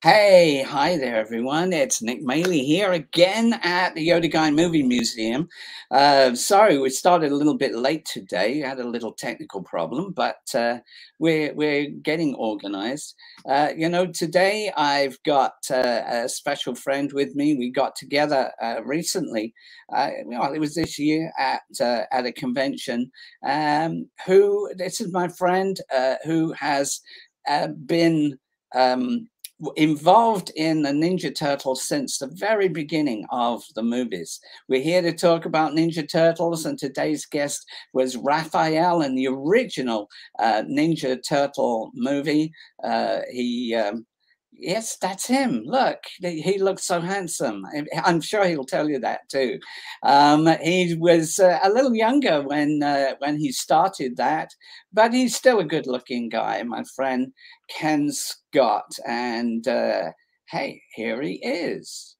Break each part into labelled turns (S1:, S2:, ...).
S1: Hey, hi there, everyone. It's Nick Maley here again at the Yoda Guy Movie Museum. Uh, sorry, we started a little bit late today. Had a little technical problem, but uh, we're we're getting organized. Uh, you know, today I've got uh, a special friend with me. We got together uh, recently. Uh, well, it was this year at at a convention. Um, who this is my friend who has been. Um, involved in the Ninja Turtles since the very beginning of the movies. We're here to talk about Ninja Turtles, and today's guest was Raphael in the original uh, Ninja Turtle movie. Uh, he um, Yes, that's him. Look, he looks so handsome. I'm sure he'll tell you that too. Um, he was uh, a little younger when uh, when he started that, but he's still a good-looking guy, my friend Kenn Scott. And uh, hey, here he is.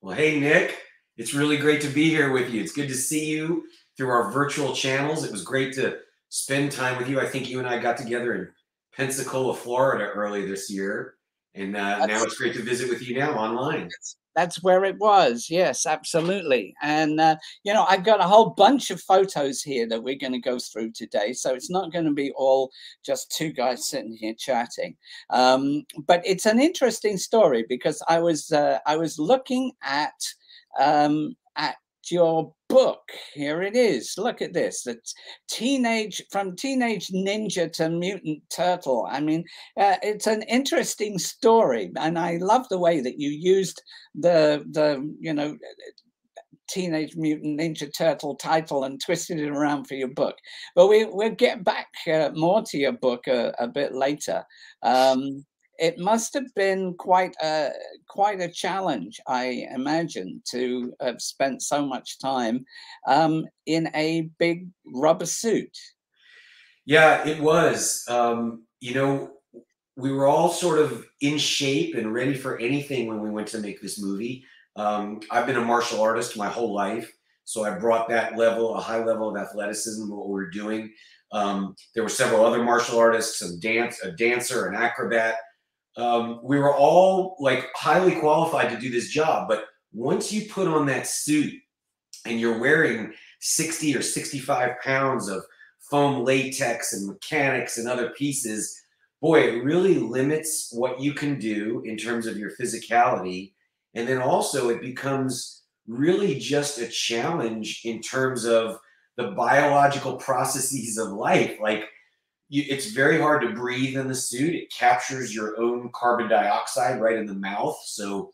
S2: Well, hey Nick, it's really great to be here with you. It's good to see you through our virtual channels. It was great to spend time with you. I think you and I got together in Pensacola, Florida, early this year and uh, now it's great to visit with you now online.
S1: That's, where it was. Yes, absolutely. And, uh, you know, I've got a whole bunch of photos here that we're going to go through today. So it's not going to be all just two guys sitting here chatting. Um, but it's an interesting story because I was uh, I was looking at um, at your book. Here it is. Look at this. It's teenage from teenage ninja to mutant turtle. I mean, uh, it's an interesting story, and I love the way that you used the the you know Teenage Mutant Ninja Turtle title and twisted it around for your book. But we, we'll get back uh, more to your book a, a bit later. Um, it must have been quite a quite a challenge, I imagine, to have spent so much time um, in a big rubber suit.
S2: Yeah, it was. Um, you know, we were all sort of in shape and ready for anything when we went to make this movie. Um, I've been a martial artist my whole life, so I brought that level, a high level of athleticism, what we were doing. Um, there were several other martial artists, some dance, a dancer, an acrobat um, we were all like highly qualified to do this job. But once you put on that suit and you're wearing 60 or 65 pounds of foam latex and mechanics and other pieces, boy, it really limits what you can do in terms of your physicality. And then also it becomes really just a challenge in terms of the biological processes of life. Like you, it's very hard to breathe in the suit. It captures your own carbon dioxide right in the mouth. So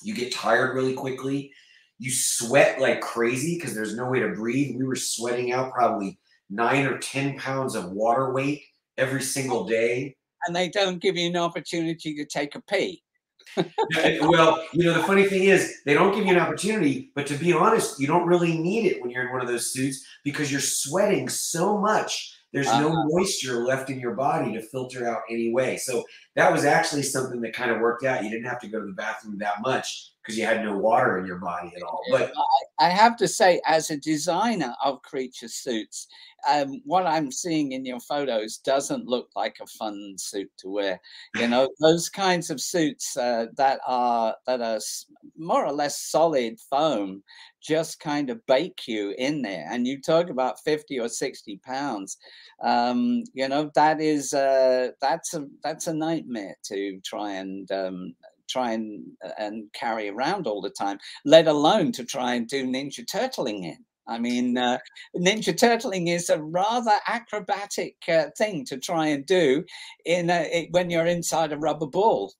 S2: you get tired really quickly. You sweat like crazy because there's no way to breathe. We were sweating out probably nine or 10 pounds of water weight every single day.
S1: And they don't give you an opportunity to take a pee.
S2: well, you know, the funny thing is, they don't give you an opportunity, but to be honest, you don't really need it when you're in one of those suits because you're sweating so much there's uh-huh. no moisture left in your body to filter out anyway. So that was actually something that kind of worked out. You didn't have to go to the bathroom that much because you had no water in your body at all. But
S1: I, I have to say, as a designer of creature suits, um, what I'm seeing in your photos doesn't look like a fun suit to wear. You know, those kinds of suits uh, that are that are more or less solid foam just kind of bake you in there. And you talk about 50 or 60 pounds. Um, you know, that is uh, that's a that's a nightmare to try and um, try and and carry around all the time, let alone to try and do ninja turtling in. I mean, uh, ninja turtling is a rather acrobatic uh, thing to try and do in a, when you're inside a rubber ball.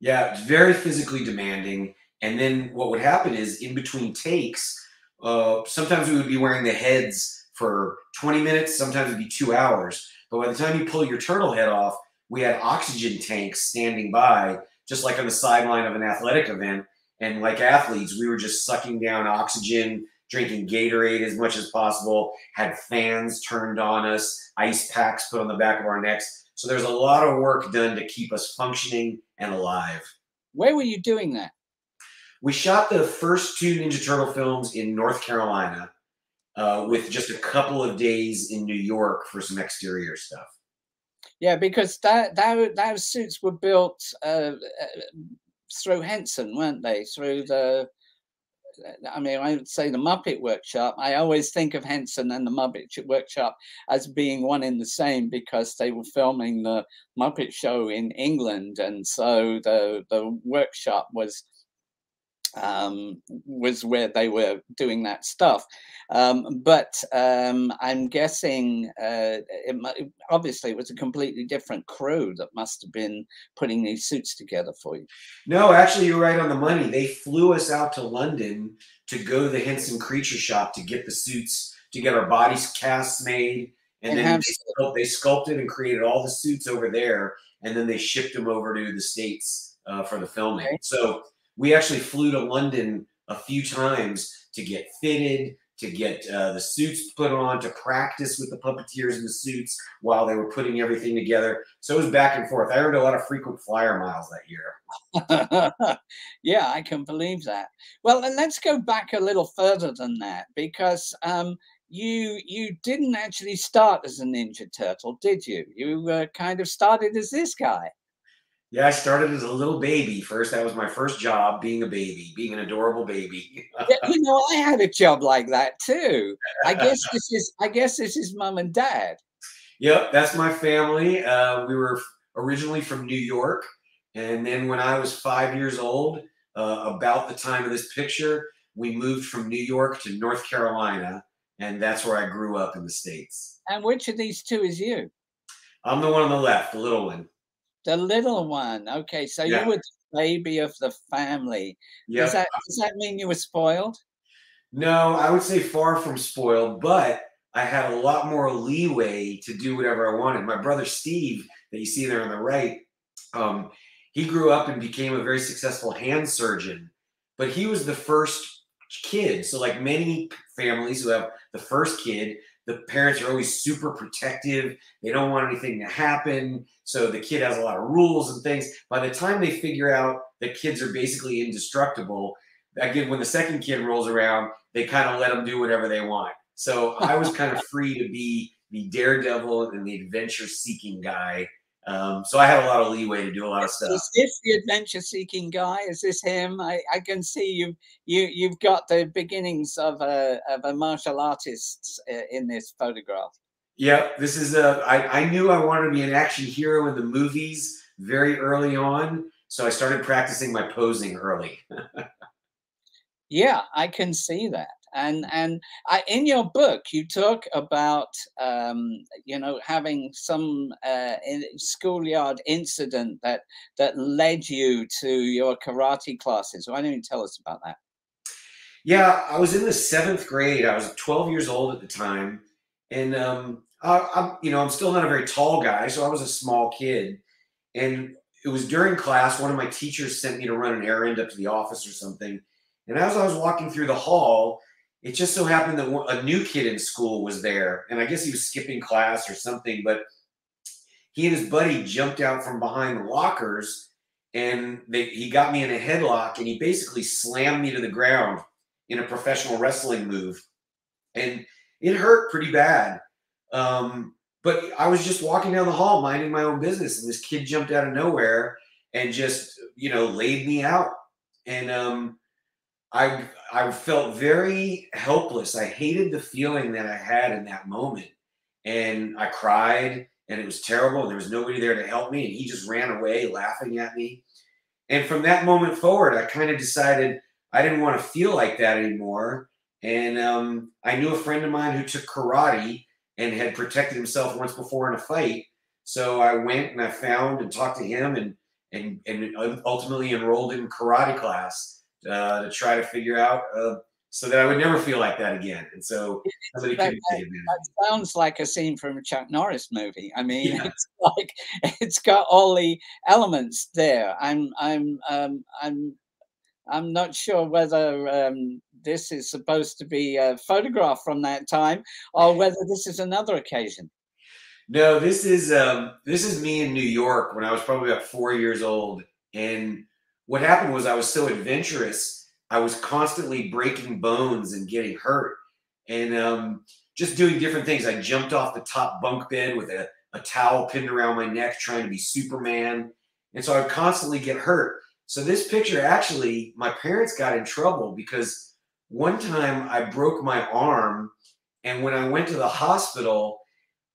S2: Yeah, very physically demanding. And then what would happen is in between takes, uh, sometimes we would be wearing the heads for 20 minutes, sometimes it'd be two hours. But by the time you pull your turtle head off, we had oxygen tanks standing by, just like on the sideline of an athletic event. And like athletes, we were just sucking down oxygen, drinking Gatorade as much as possible, had fans turned on us, ice packs put on the back of our necks. So there's a lot of work done to keep us functioning and alive.
S1: Where were you doing that?
S2: We shot the first two Ninja Turtle films in North Carolina uh, with just a couple of days in New York for some exterior stuff.
S1: Yeah, because that, that those suits were built uh, uh, through Henson, weren't they? Through the, I mean, I would say the Muppet Workshop. I always think of Henson and the Muppet Workshop as being one in the same because they were filming the Muppet Show in England, and so the the workshop was um, was where they were doing that stuff. Um, but um, I'm guessing uh, it, obviously it was a completely different crew that must have been putting these suits together for you.
S2: No, actually, you're right on the money. They flew us out to London to go to the Henson Creature Shop to get the suits, to get our bodies casts made. And, and then they, they, sculpted and created all the suits over there, and then they shipped them over to the states uh, for the filming. Okay. So we actually flew to London a few times to get fitted, to get uh, the suits put on, to practice with the puppeteers in the suits while they were putting everything together. So it was back and forth. I earned a lot of frequent flyer miles that
S1: year. yeah, I can believe that. Well, and let's go back a little further than that because um, you you didn't actually start as a Ninja Turtle, did you? You uh, kind of started as this guy.
S2: Yeah, I started as a little baby first. That was my first job, being a baby, being an adorable baby.
S1: yeah, you know, I had a job like that too. I guess this is. I guess this is mom and dad.
S2: Yep, that's my family. Uh, we were originally from New York, and then when I was five years old, uh, about the time of this picture, we moved from New York to North Carolina, and that's where I grew up in the states.
S1: And which of these two is you?
S2: I'm the one on the left, the little one.
S1: The little one. Okay, so yeah. you were the baby of the family. Yeah. Does that does that mean you were spoiled?
S2: No, I would say far from spoiled, but I had a lot more leeway to do whatever I wanted. My brother Steve, that you see there on the right, um, he grew up and became a very successful hand surgeon, but he was the first kid. So, like many families who have the first kid, the parents are always super protective. They don't want anything to happen. So the kid has a lot of rules and things. By the time they figure out that kids are basically indestructible, again, when the second kid rolls around, they kind of let them do whatever they want. So I was kind of free to be the daredevil and the adventure seeking guy um, so I had a lot of leeway to do a lot of stuff.
S1: Is this the adventure-seeking guy? Is this him? I, I can see you you you've got the beginnings of a of a martial artist uh, in this photograph.
S2: Yeah, this is a. I, I knew I wanted to be an action hero in the movies very early on, so I started practicing my posing early.
S1: yeah, I can see that and and I, in your book you talk about um, you know having some uh, in, schoolyard incident that that led you to your karate classes. Why don't you tell us about that?
S2: Yeah i was in the seventh grade. I was 12 years old at the time. And um, I, I'm, you know i'm still not a very tall guy so i was a small kid. And it was during class one of my teachers sent me to run an errand up to the office or something. And as i was walking through the hall it just so happened that a new kid in school was there, and I guess he was skipping class or something. But he and his buddy jumped out from behind the lockers, and they, he got me in a headlock, and he basically slammed me to the ground in a professional wrestling move, and it hurt pretty bad. Um, but I was just walking down the hall, minding my own business, and this kid jumped out of nowhere and just you know laid me out, and um, I I felt very helpless. I hated the feeling that I had in that moment. And I cried and it was terrible. There was nobody there to help me. And he just ran away laughing at me. And from that moment forward, I kind of decided I didn't want to feel like that anymore. And um, I knew a friend of mine who took karate and had protected himself once before in a fight. So I went and I found and talked to him and and and ultimately enrolled in karate class uh, to try to figure out uh, so that I would never feel like that again. And so somebody
S1: that, that, that sounds like a scene from a Chuck Norris movie. I mean, yeah. it's like it's got all the elements there. I'm I'm um, I'm I'm not sure whether um, this is supposed to be a photograph from that time or whether this is another occasion.
S2: No, this is um, this is me in New York when I was probably about four years old, and what happened was I was so adventurous, I was constantly breaking bones and getting hurt and um, just doing different things. I jumped off the top bunk bed with a, a towel pinned around my neck trying to be Superman. And so I would constantly get hurt. So this picture actually, my parents got in trouble because one time I broke my arm. And when I went to the hospital,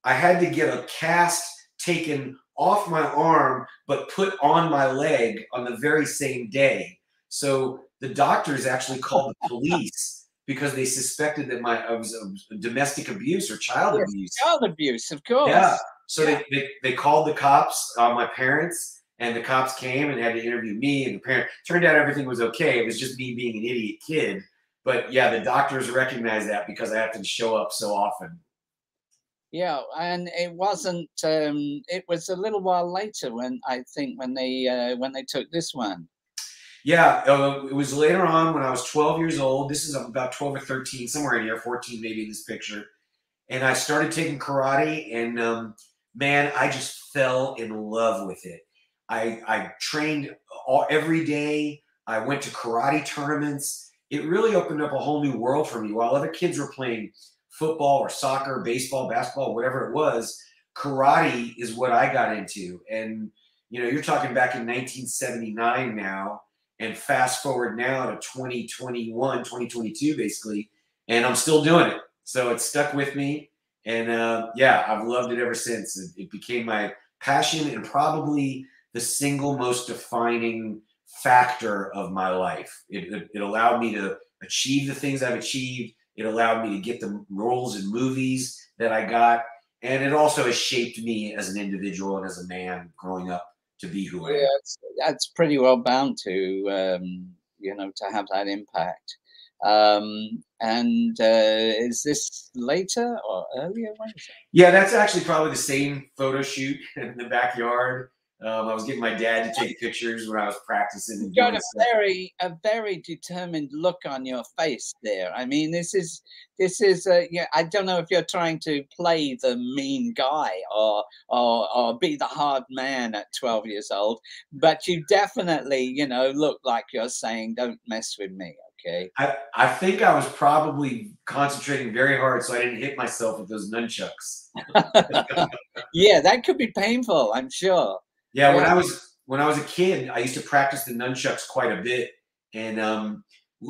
S2: I had to get a cast taken off my arm, but put on my leg on the very same day. So the doctors actually called the police because they suspected that my I was domestic abuse or child yes, abuse.
S1: Child abuse, of course.
S2: Yeah. So yeah. They, they, they called the cops, uh, my parents, and the cops came and had to interview me and the parent. Turned out everything was okay. It was just me being an idiot kid. But yeah, the doctors recognized that because I have to show up so often.
S1: Yeah, and it wasn't. Um, it was a little while later when I think when they uh, when they took this one.
S2: Yeah, uh, it was later on when I was 12 years old. This is about 12 or 13, somewhere in here, 14 maybe in this picture. And I started taking karate, and um, man, I just fell in love with it. I, I trained all, every day. I went to karate tournaments. It really opened up a whole new world for me. While other kids were playing football or soccer, baseball, basketball, whatever it was, karate is what I got into. And, you know, you're talking back in 1979 now and fast forward now to 2021 2022 basically and i'm still doing it. So it's stuck with me and uh, yeah i've loved it ever since. It, it, became my passion and probably the single most defining factor of my life. It, it, it allowed me to achieve the things i've achieved it allowed me to get the roles in movies that i got and it also has shaped me as an individual and as a man growing up to be who I am.
S1: That's, that's pretty well bound to, um, you know, to have that impact. Um, and uh, is this later or earlier?
S2: Yeah, that's actually probably the same photo shoot in the backyard. Um, I was getting my dad to take pictures when I was practicing.
S1: Got a very a very determined look on your face there. I mean, this is this is uh, yeah. I don't know if you're trying to play the mean guy or or or be the hard man at 12 years old, but you definitely you know look like you're saying, "Don't mess with me." Okay.
S2: I, I think I was probably concentrating very hard so I didn't hit myself with those nunchucks.
S1: yeah, that could be painful, I'm sure.
S2: Yeah, when I was when I was a kid, I used to practice the nunchucks quite a bit, and um,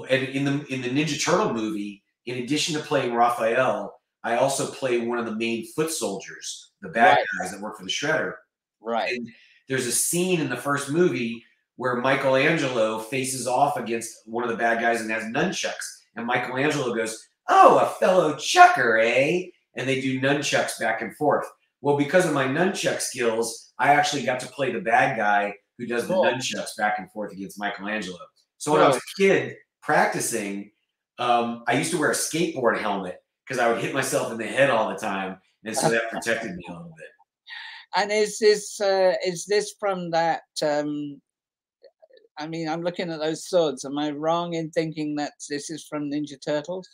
S2: and in the in the Ninja Turtle movie, in addition to playing Raphael, I also play one of the main foot soldiers, the bad right. guys that work for the Shredder.
S1: Right. And
S2: there's a scene in the first movie where Michelangelo faces off against one of the bad guys and has nunchucks, and Michelangelo goes, "Oh, a fellow chucker, eh?" And they do nunchucks back and forth. Well, because of my nunchuck skills, I actually got to play the bad guy who does the cool. nunchucks back and forth against Michelangelo. So when I was a kid practicing, um, I used to wear a skateboard helmet because I would hit myself in the head all the time, and so that protected me a little bit.
S1: And is this uh, is this from that? Um, I mean, I'm looking at those swords. Am I wrong in thinking that this is from Ninja Turtles?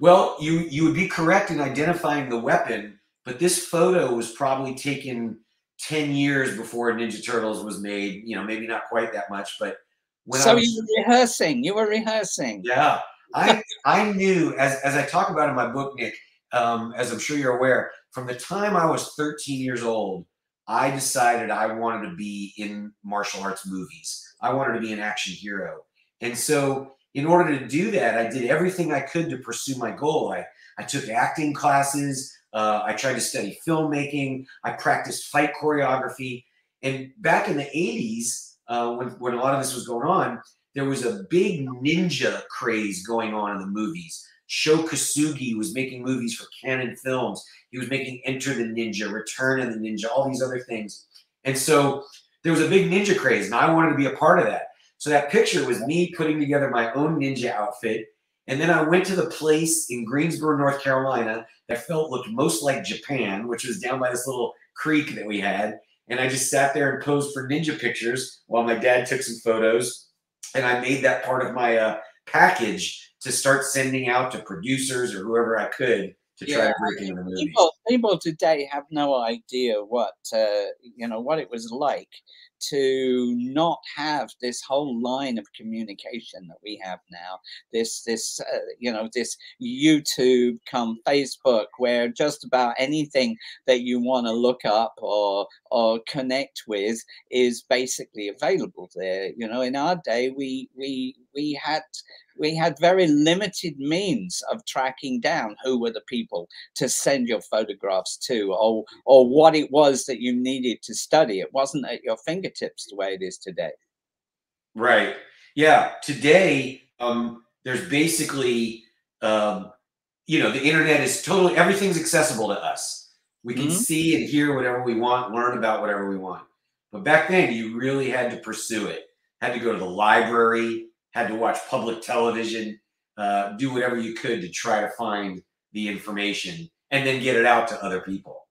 S2: Well, you you would be correct in identifying the weapon, but this photo was probably taken 10 years before Ninja Turtles was made. You know, maybe not quite that much, but
S1: when so was, you were rehearsing. You were rehearsing.
S2: Yeah, I I knew as as I talk about in my book, Nick. Um, as I'm sure you're aware, from the time I was 13 years old, I decided I wanted to be in martial arts movies. I wanted to be an action hero, and so in order to do that, I did everything I could to pursue my goal. I I took acting classes. Uh, I tried to study filmmaking. I practiced fight choreography. And back in the 80s, uh, when, when a lot of this was going on, there was a big ninja craze going on in the movies. Sho Kosugi was making movies for Cannon Films. He was making Enter the Ninja, Return of the Ninja, all these other things. And so there was a big ninja craze, and I wanted to be a part of that. So that picture was me putting together my own ninja outfit and then I went to the place in Greensboro, North Carolina that felt looked most like Japan, which was down by this little creek that we had. And I just sat there and posed for ninja pictures while my dad took some photos. And I made that part of my uh, package to start sending out to producers or whoever I could to try yeah, to break into the movie.
S1: People, people today have no idea what uh, you know what it was like to not have this whole line of communication that we have now this this uh, you know this youtube come facebook where just about anything that you want to look up or or connect with is basically available there. You know in our day we we we had we had very limited means of tracking down who were the people to send your photographs to or or what it was that you needed to study. It wasn't at your fingertips the way it is today.
S2: Right. Yeah. Today um there's basically um you know the internet is totally everything's accessible to us. We can mm-hmm. see and hear whatever we want learn about whatever we want. But back then you really had to pursue it. Had to go to the library had to watch public television, uh, do whatever you could to try to find the information and then get it out to other people.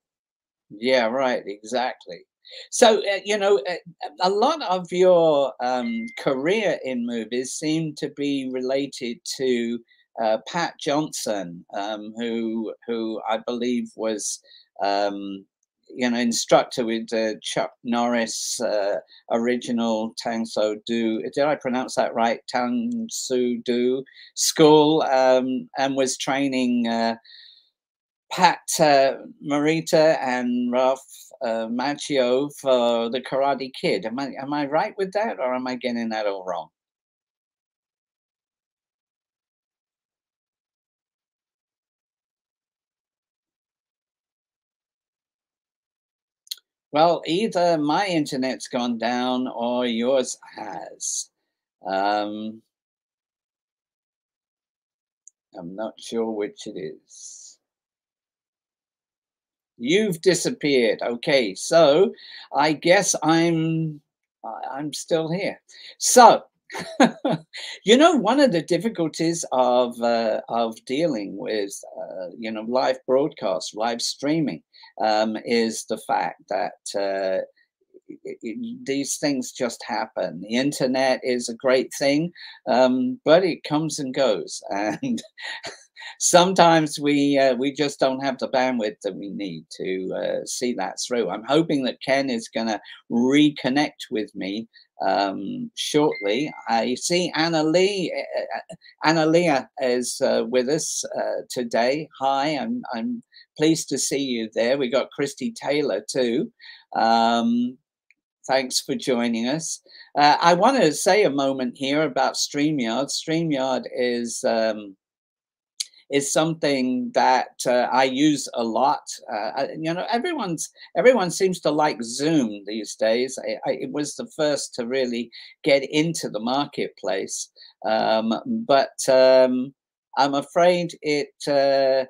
S1: Yeah, right, exactly. So, uh, you know, uh, a lot of your um, career in movies seem to be related to uh, Pat Johnson, um, who, who I believe was um, you know, instructor with uh, Chuck Norris uh, original Tang Soo Do. Did I pronounce that right? Tang Soo Do school, um, and was training uh, Pat uh, Morita and Ralph uh, Macchio for the Karate Kid. Am I am I right with that, or am I getting that all wrong? Well, either my internet's gone down or yours has. Um, I'm not sure which it is. You've disappeared. Okay, so I guess I'm I'm still here. So you know, one of the difficulties of uh, of dealing with uh, you know live broadcast, live streaming, um, is the fact that uh, these things just happen. The internet is a great thing, um, but it comes and goes, and sometimes we uh, we just don't have the bandwidth that we need to uh, see that through. I'm hoping that Ken is going to reconnect with me um, shortly. I see Anna Lee. Uh, uh Anna Leah is uh, with us uh, today. Hi, I'm I'm pleased to see you there. We got Christy Taylor too. Um, thanks for joining us. Uh, I want to say a moment here about StreamYard. StreamYard is um, is something that uh, I use a lot. Uh, you know, everyone's everyone seems to like Zoom these days. I, I, it was the first to really get into the marketplace, um, but um, I'm afraid it.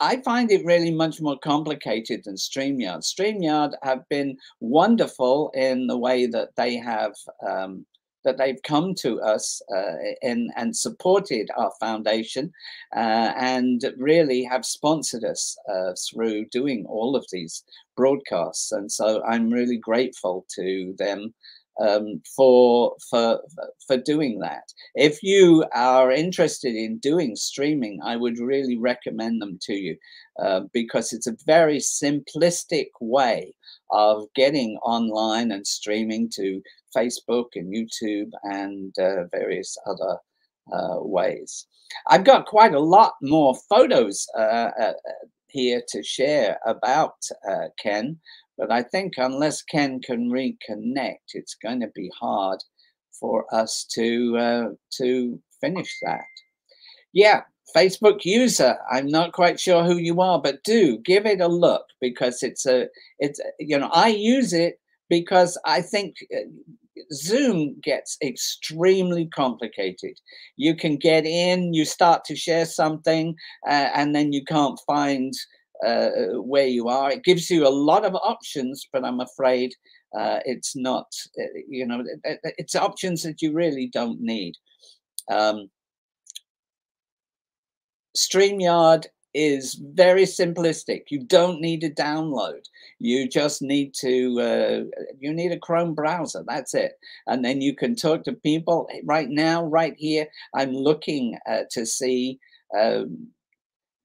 S1: I find it really much more complicated than StreamYard. StreamYard have been wonderful in the way that they have um, that they've come to us uh, in, and supported our foundation uh, and really have sponsored us uh, through doing all of these broadcasts. And so I'm really grateful to them um, for for for doing that. If you are interested in doing streaming, I would really recommend them to you uh, because it's a very simplistic way of getting online and streaming to Facebook and YouTube and uh, various other uh, ways. I've got quite a lot more photos uh, uh, here to share about uh, Ken, but I think unless Ken can reconnect, it's going to be hard for us to to finish that. Yeah, Facebook user. I'm not quite sure who you are, but do give it a look because it's a it's you know I use it because I think Zoom gets extremely complicated. You can get in, you start to share something, uh, and then you can't find uh, where you are. It gives you a lot of options, but I'm afraid uh, it's not, uh, you know, it's options that you really don't need. Um, StreamYard is very simplistic. You don't need a download. You just need to, uh, you need a Chrome browser. That's it. And then you can talk to people. Right now, right here, I'm looking uh, to see um,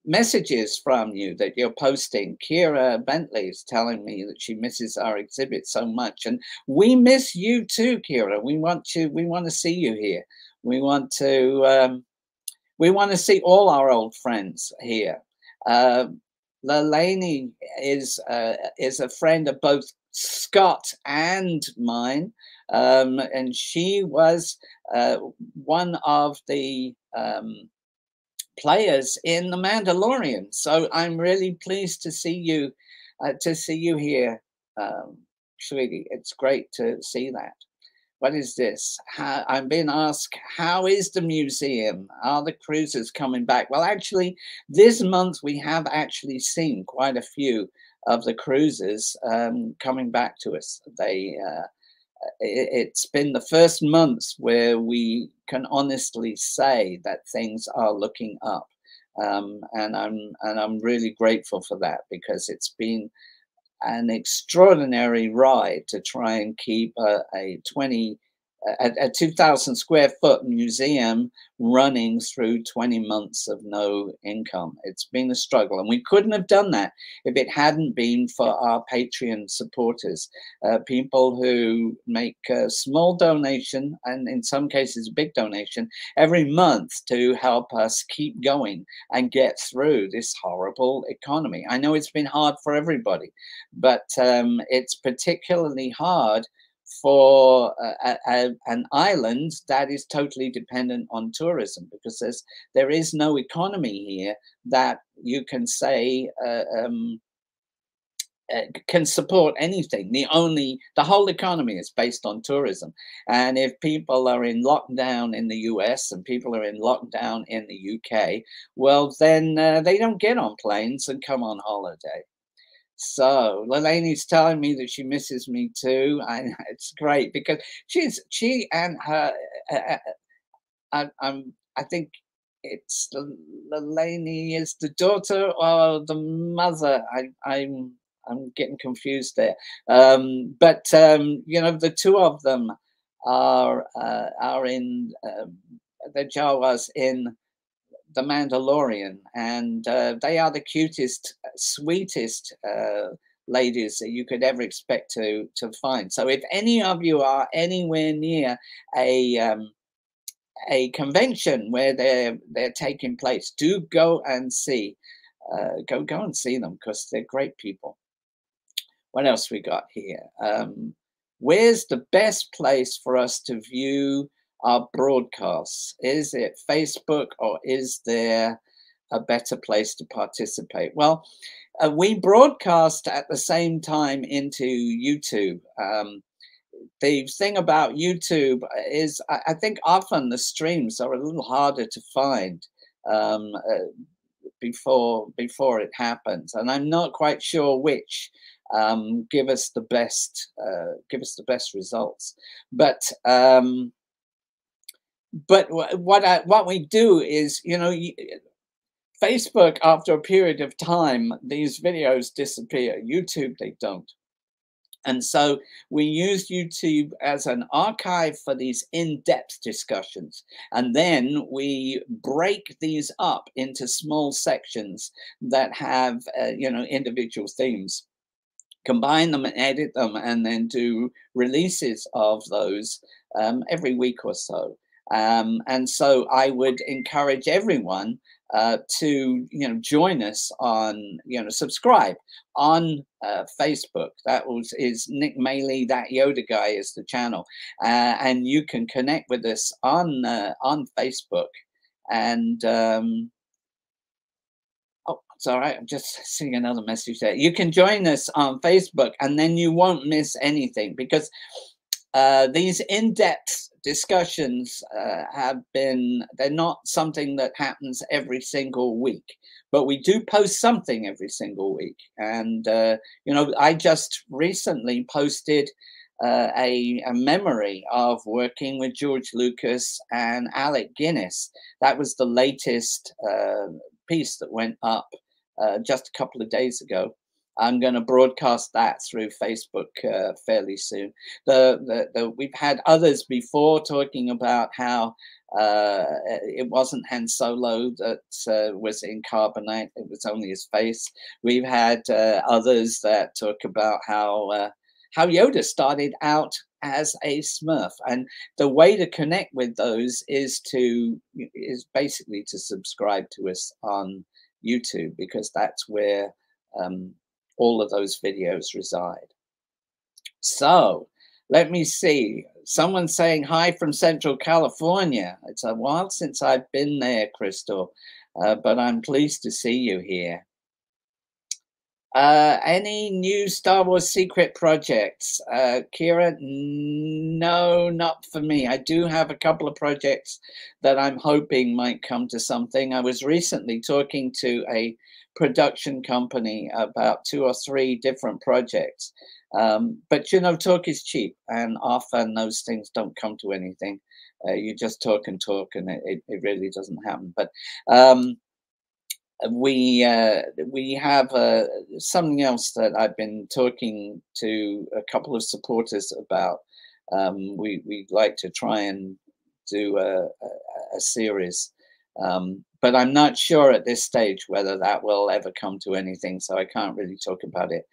S1: messages from you that you're posting. Kira Bentley is telling me that she misses our exhibit so much, and we miss you too, Kira. We want to we want to see you here. We want to um, we want to see all our old friends here. Uh, Lalani is uh, is a friend of both Scott and mine, um, and she was uh, one of the um, players in The Mandalorian. So I'm really pleased to see you, uh, to see you here, um, sweetie. It's great to see that. What is this? How, I'm being asked, how is the museum? Are the cruisers coming back? Well, actually, this month we have actually seen quite a few of the cruisers um, coming back to us. They uh, it, has been the first months where we can honestly say that things are looking up. Um, and I'm and I'm really grateful for that because it's been an extraordinary ride to try and keep a, a 20 a, a 2,000 square foot museum running through 20 months of no income. It's been a struggle, and we couldn't have done that if it hadn't been for our Patreon supporters, uh, people who make a small donation and in some cases a big donation every month to help us keep going and get through this horrible economy. I know it's been hard for everybody, but um, it's particularly hard for a, a, an island that is totally dependent on tourism because there's there is no economy here that you can say uh, um, uh, can support anything. The only the whole economy is based on tourism. And if people are in lockdown in the us and people are in lockdown in the uk well then uh, they don't get on planes and come on holiday so Lelanie's telling me that she misses me too. I, it's great because she's she and her. Uh, uh, uh I, I'm. I think it's Lelanie is the daughter or the mother. I, I'm. I'm getting confused there. Um, but um, you know, the two of them are uh, are in uh, the Jawas in the Mandalorian, and uh, they are the cutest, sweetest uh, ladies that you could ever expect to to find. So, if any of you are anywhere near a um, a convention where they're they're taking place, do go and see. Uh, go go and see them because they're great people. What else we got here? Um, where's the best place for us to view our broadcasts? Is it Facebook or is there a better place to participate? Well, uh, we broadcast at the same time into YouTube. Um, the thing about YouTube is, I, I, think often the streams are a little harder to find um, uh, before before it happens, and I'm not quite sure which um, give us the best uh, give us the best results. But um, but what I, what we do is, you know, Facebook after a period of time, these videos disappear. YouTube, they don't. And so we use YouTube as an archive for these in-depth discussions. And then we break these up into small sections that have, uh, you know, individual themes, combine them and edit them, and then do releases of those um, every week or so. Um, and so I would encourage everyone uh, to you know join us on you know subscribe on uh, Facebook. That was is Nick Maley. That Yoda guy is the channel, uh, and you can connect with us on uh, on Facebook. And um, oh, it's all right. I'm just seeing another message there. You can join us on Facebook, and then you won't miss anything because uh, these in-depth discussions uh, have been they're not something that happens every single week but we do post something every single week. And uh, you know i just recently posted uh, a, a, memory of working with george lucas and alec guinness. That was the latest uh, piece that went up just a couple of days ago I'm going to broadcast that through Facebook uh, fairly soon. The, the, the, we've had others before talking about how Uh, it wasn't Han Solo that uh, was in carbonite; it was only his face. We've had uh, others that talk about how uh, how Yoda started out as a Smurf, and the way to connect with those is to is basically to subscribe to us on YouTube because that's where um, all of those videos reside. So let me see. Someone saying hi from Central California. It's a while since I've been there, Crystal, uh, but I'm pleased to see you here. Uh, any new Star Wars secret projects? Uh, Kira, no, not for me. I do have a couple of projects that I'm hoping might come to something. I was recently talking to a production company about two or three different projects. Um, but you know, talk is cheap, and often those things don't come to anything. Uh, you just talk and talk, and it, it, really doesn't happen. But um, we uh, we have uh, something else that I've been talking to a couple of supporters about. Um, we we like to try and do a, a, a series, um, but I'm not sure at this stage whether that will ever come to anything. So I can't really talk about it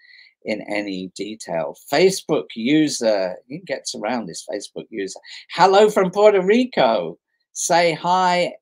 S1: in any detail. Facebook user, he gets around this Facebook user. Hello from Puerto Rico. Say hi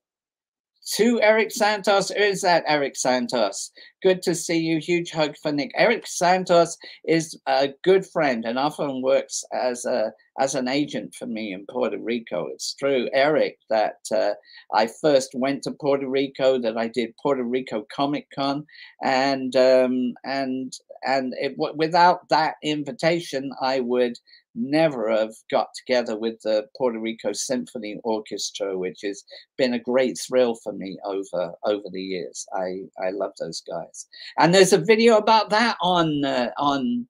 S1: to Eric Santos. Is that Eric Santos? Good to see you. Huge hug for Nick. Eric Santos is a good friend and often works as a as an agent for me in Puerto Rico. It's through Eric that uh, I first went to Puerto Rico, that I did Puerto Rico Comic Con, and um, and and it, without that invitation, I would never have got together with the Puerto Rico Symphony Orchestra, which has been a great thrill for me over over the years. I I love those guys, and there's a video about that on uh, on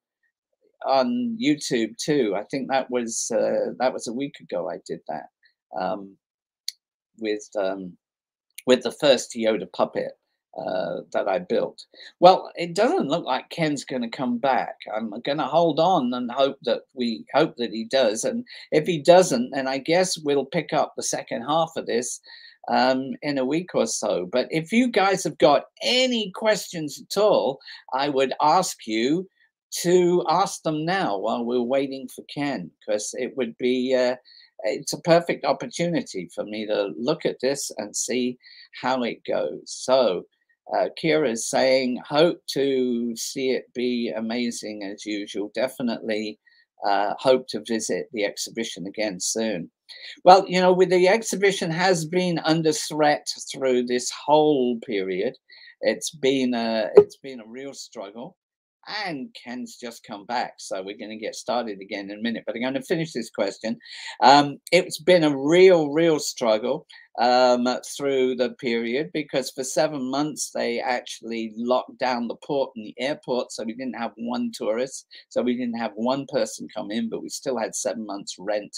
S1: on YouTube too. I think that was uh, that was a week ago. I did that um, with um, with the first Yoda puppet uh, that I built. Well, it doesn't look like Ken's going to come back. I'm going to hold on and hope that we hope that he does. And if he doesn't, then I guess we'll pick up the second half of this um, in a week or so. But if you guys have got any questions at all, I would ask you to ask them now while we're waiting for Ken, because it would be. Uh, it's a perfect opportunity for me to look at this and see how it goes. So, uh, Kira is saying, hope to see it be amazing as usual. Definitely uh, hope to visit the exhibition again soon. Well, you know, with the exhibition has been under threat through this whole period. It's been a it's been a real struggle and Ken's just come back. So we're going to get started again in a minute. But I'm going to finish this question. Um, it's been a real, real struggle um, through the period because for seven months they actually locked down the port and the airport. So we didn't have one tourist. So we didn't have one person come in, but we still had seven months rent.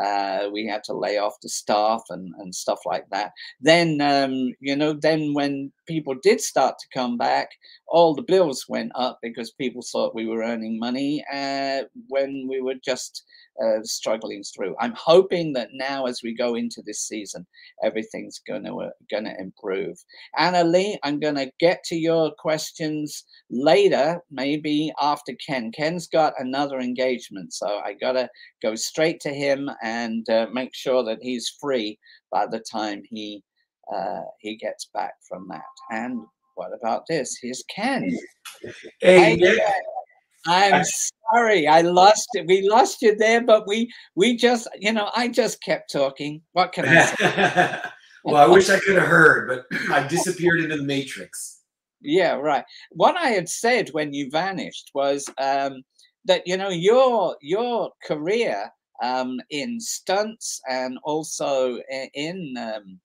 S1: Uh, we had to lay off the staff and, and stuff like that. Then, um, you know, then when people did start to come back, all the bills went up because people thought we were earning money uh, when we were just uh, struggling through. I'm hoping that now, as we go into this season, everything's gonna uh, gonna improve. Anna Lee, I'm gonna get to your questions later, maybe after Ken. Ken's got another engagement, so I gotta go straight to him and uh, make sure that he's free by the time he uh, he gets back from that. And what about this? Here's Ken.
S2: Hey,
S1: I'm sorry, I lost it. We lost you there, but we we just, you know, I just kept talking. What can I say?
S2: well, I wish I could have heard, but I disappeared into the matrix.
S1: Yeah, right. What I had said when you vanished was um, that you know your your career um, in stunts and also in um,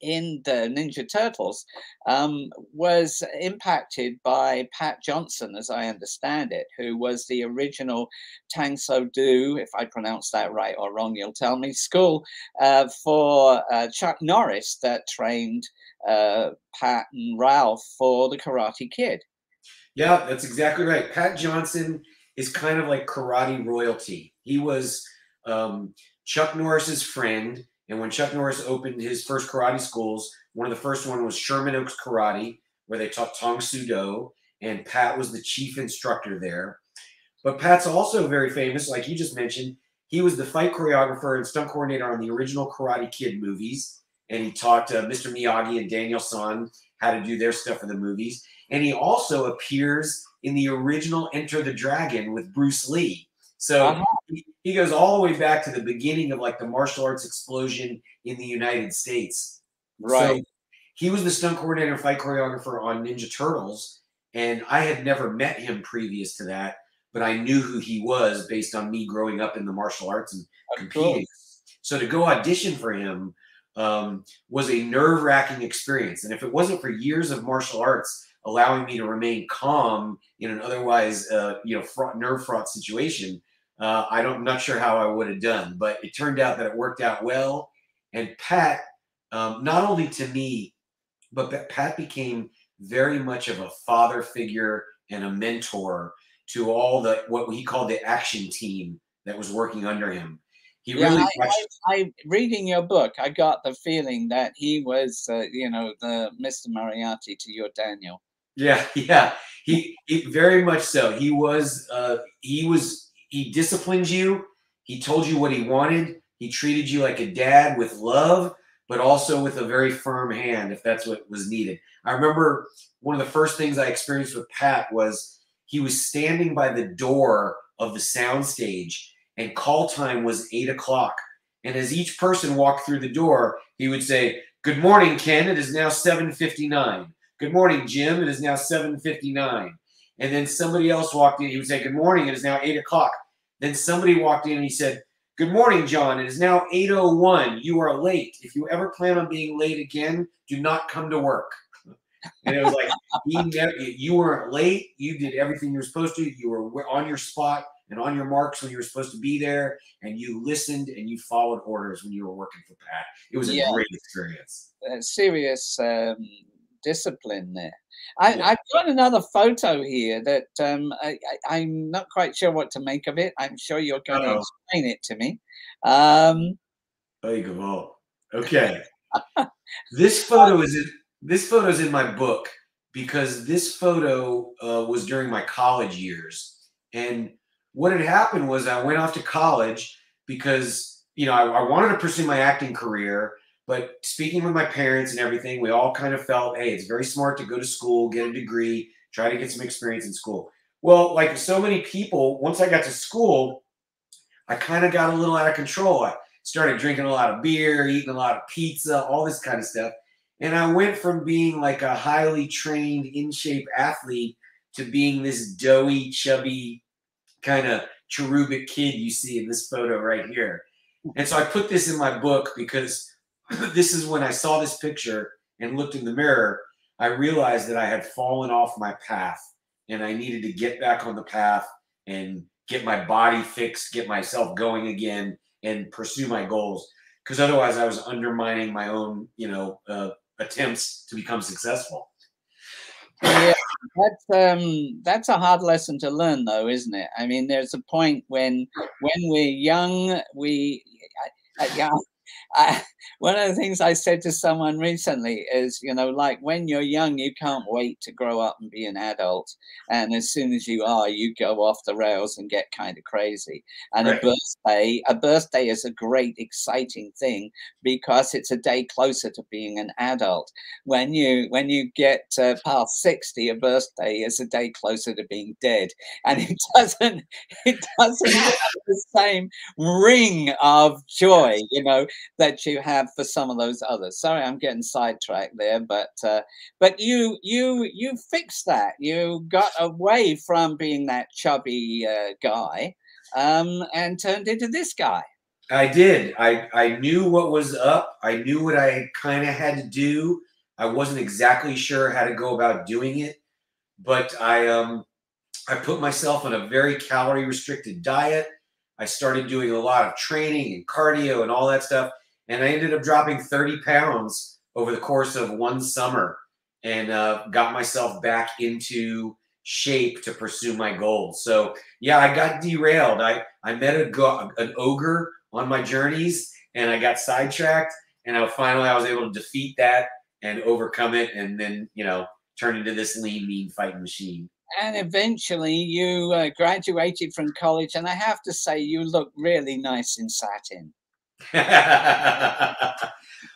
S1: in the Ninja Turtles um, was impacted by Pat Johnson, as I understand it, who was the original Tang Soo Do, if I pronounce that right or wrong, you'll tell me, school uh, for uh, Chuck Norris that trained uh, Pat and Ralph for the Karate Kid.
S2: Yeah, that's exactly right. Pat Johnson is kind of like karate royalty. He was um, Chuck Norris's friend And when Chuck Norris opened his first karate schools, one of the first one was Sherman Oaks Karate, where they taught Tang Soo Do, and Pat was the chief instructor there. But Pat's also very famous, like you just mentioned. He was the fight choreographer and stunt coordinator on the original Karate Kid movies, and he taught uh, Mr. Miyagi and Daniel San how to do their stuff for the movies. And he also appears in the original Enter the Dragon with Bruce Lee. So uh-huh. he, he goes all the way back to the beginning of like the martial arts explosion in the United States.
S1: Right.
S2: So he was the stunt coordinator and fight choreographer on Ninja Turtles. And I had never met him previous to that, but I knew who he was based on me growing up in the martial arts and competing. So to go audition for him um, was a nerve wracking experience. And if it wasn't for years of martial arts allowing me to remain calm in an otherwise, uh, you know, fraught, nerve fraught situation, uh, I don't, I'm not sure how I would have done. But it turned out that it worked out well. And Pat, um, not only to me, but Pat became very much of a father figure and a mentor to all the what he called the action team that was working under him. He
S1: yeah, really I, I, I, reading your book, I got the feeling that he was, uh, you know, the Mr. Moriarty to your Daniel.
S2: Yeah, yeah, he, he very much so. He was, uh, he was, he disciplined you. He told you what he wanted. He treated you like a dad with love, but also with a very firm hand if that's what was needed. I remember one of the first things I experienced with Pat was he was standing by the door of the soundstage and call time was eight o'clock. And as each person walked through the door, he would say, Good morning, Kenn. It is now 759. Good morning, Jim. It is now 759. And then somebody else walked in. He would say, Good morning. It is now 8 o'clock. Then somebody walked in and he said, Good morning, John. It is now 8.01. You are late. If you ever plan on being late again, do not come to work. And it was like, never, you weren't late. You did everything you were supposed to. You were on your spot and on your marks when you were supposed to be there. And you listened and you followed orders when you were working for Pat. It was a yeah. great experience.
S1: Uh, serious um, discipline there. I, yeah. I've got another photo here that um, I, am not quite sure what to make of it. I'm sure you're going Uh-oh. to explain it to me. Um,
S2: oh, you go. Okay. this photo is in, this photo is in my book because this photo uh, was during my college years, and what had happened was I went off to college because you know I, I wanted to pursue my acting career but speaking with my parents and everything, we all kind of felt, hey, it's very smart to go to school, get a degree, try to get some experience in school. Well, like so many people, once I got to school, I kind of got a little out of control. I started drinking a lot of beer, eating a lot of pizza, all this kind of stuff. And I went from being like a highly trained, in shape athlete to being this doughy, chubby, kind of cherubic kid you see in this photo right here. And so I put this in my book because this is when I saw this picture and looked in the mirror, I realized that I had fallen off my path and I needed to get back on the path and get my body fixed, get myself going again, and pursue my goals. Because otherwise, I was undermining my own, you know, uh, attempts to become successful.
S1: Yeah, that's um, that's a hard lesson to learn, though, isn't it? I mean, there's a point when when we're young, we, I, I, yeah, I, one of the things I said to someone recently is, you know, like when you're young, you can't wait to grow up and be an adult. And as soon as you are, you go off the rails and get kind of crazy. And right. a birthday, a birthday is a great, exciting thing because it's a day closer to being an adult. When you when you get uh, past 60, a birthday is a day closer to being dead. And it doesn't it doesn't have the same ring of joy, you know, that you have for some of those others. Sorry, I'm getting sidetracked there, but uh, but you you you fixed that. You got away from being that chubby uh, guy um, and turned into this guy.
S2: I did. I I knew what was up. I knew what I kind of had to do. I wasn't exactly sure how to go about doing it, but I um I put myself on a very calorie restricted diet. I started doing a lot of training and cardio and all that stuff and I ended up dropping 30 pounds over the course of one summer and uh, got myself back into shape to pursue my goals. So yeah, I got derailed. I I met a go- an ogre on my journeys, and I got sidetracked. And I finally I was able to defeat that and overcome it, and then you know turn into this lean, mean fighting machine.
S1: And eventually, you uh, graduated from college, and I have to say, you look really nice in satin.
S2: well,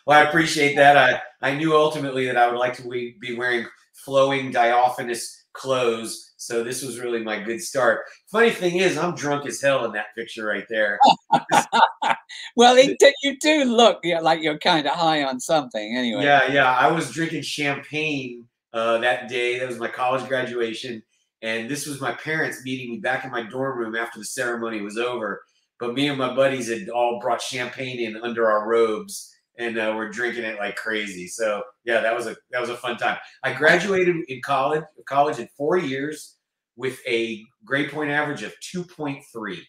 S2: I appreciate that. I, I knew ultimately that I would like to be wearing flowing diaphanous clothes. So this was really my good start. Funny thing is, I'm drunk as hell in that picture right there.
S1: well, it, you do look like you're kind of high on something anyway.
S2: Yeah, yeah. I was drinking champagne uh, that day. That was my college graduation. And this was my parents meeting me back in my dorm room after the ceremony was over. But me and my buddies had all brought champagne in under our robes and uh, we're drinking it like crazy. So yeah, that was a that was a fun time. I graduated in college college in four years with a grade point average of two point three.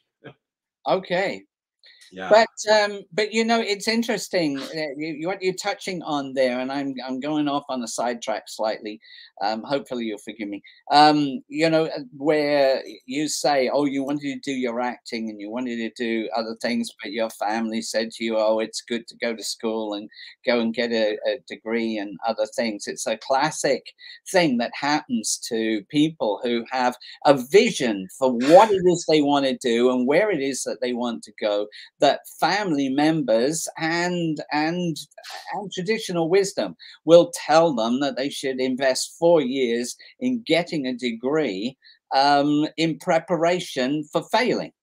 S1: Okay, yeah. But um, but you know, it's interesting you, what you're touching on there, and I'm I'm going off on a sidetrack slightly. Um, hopefully, you'll forgive me. Um, you know, uh, where you say, "Oh, you wanted to do your acting and you wanted to do other things," but your family said to you, "Oh, it's good to go to school and go and get a, a degree and other things." It's a classic thing that happens to people who have a vision for what it is they want to do and where it is that they want to go that family members and and and traditional wisdom will tell them that they should invest four years in getting a degree um, in preparation for failing.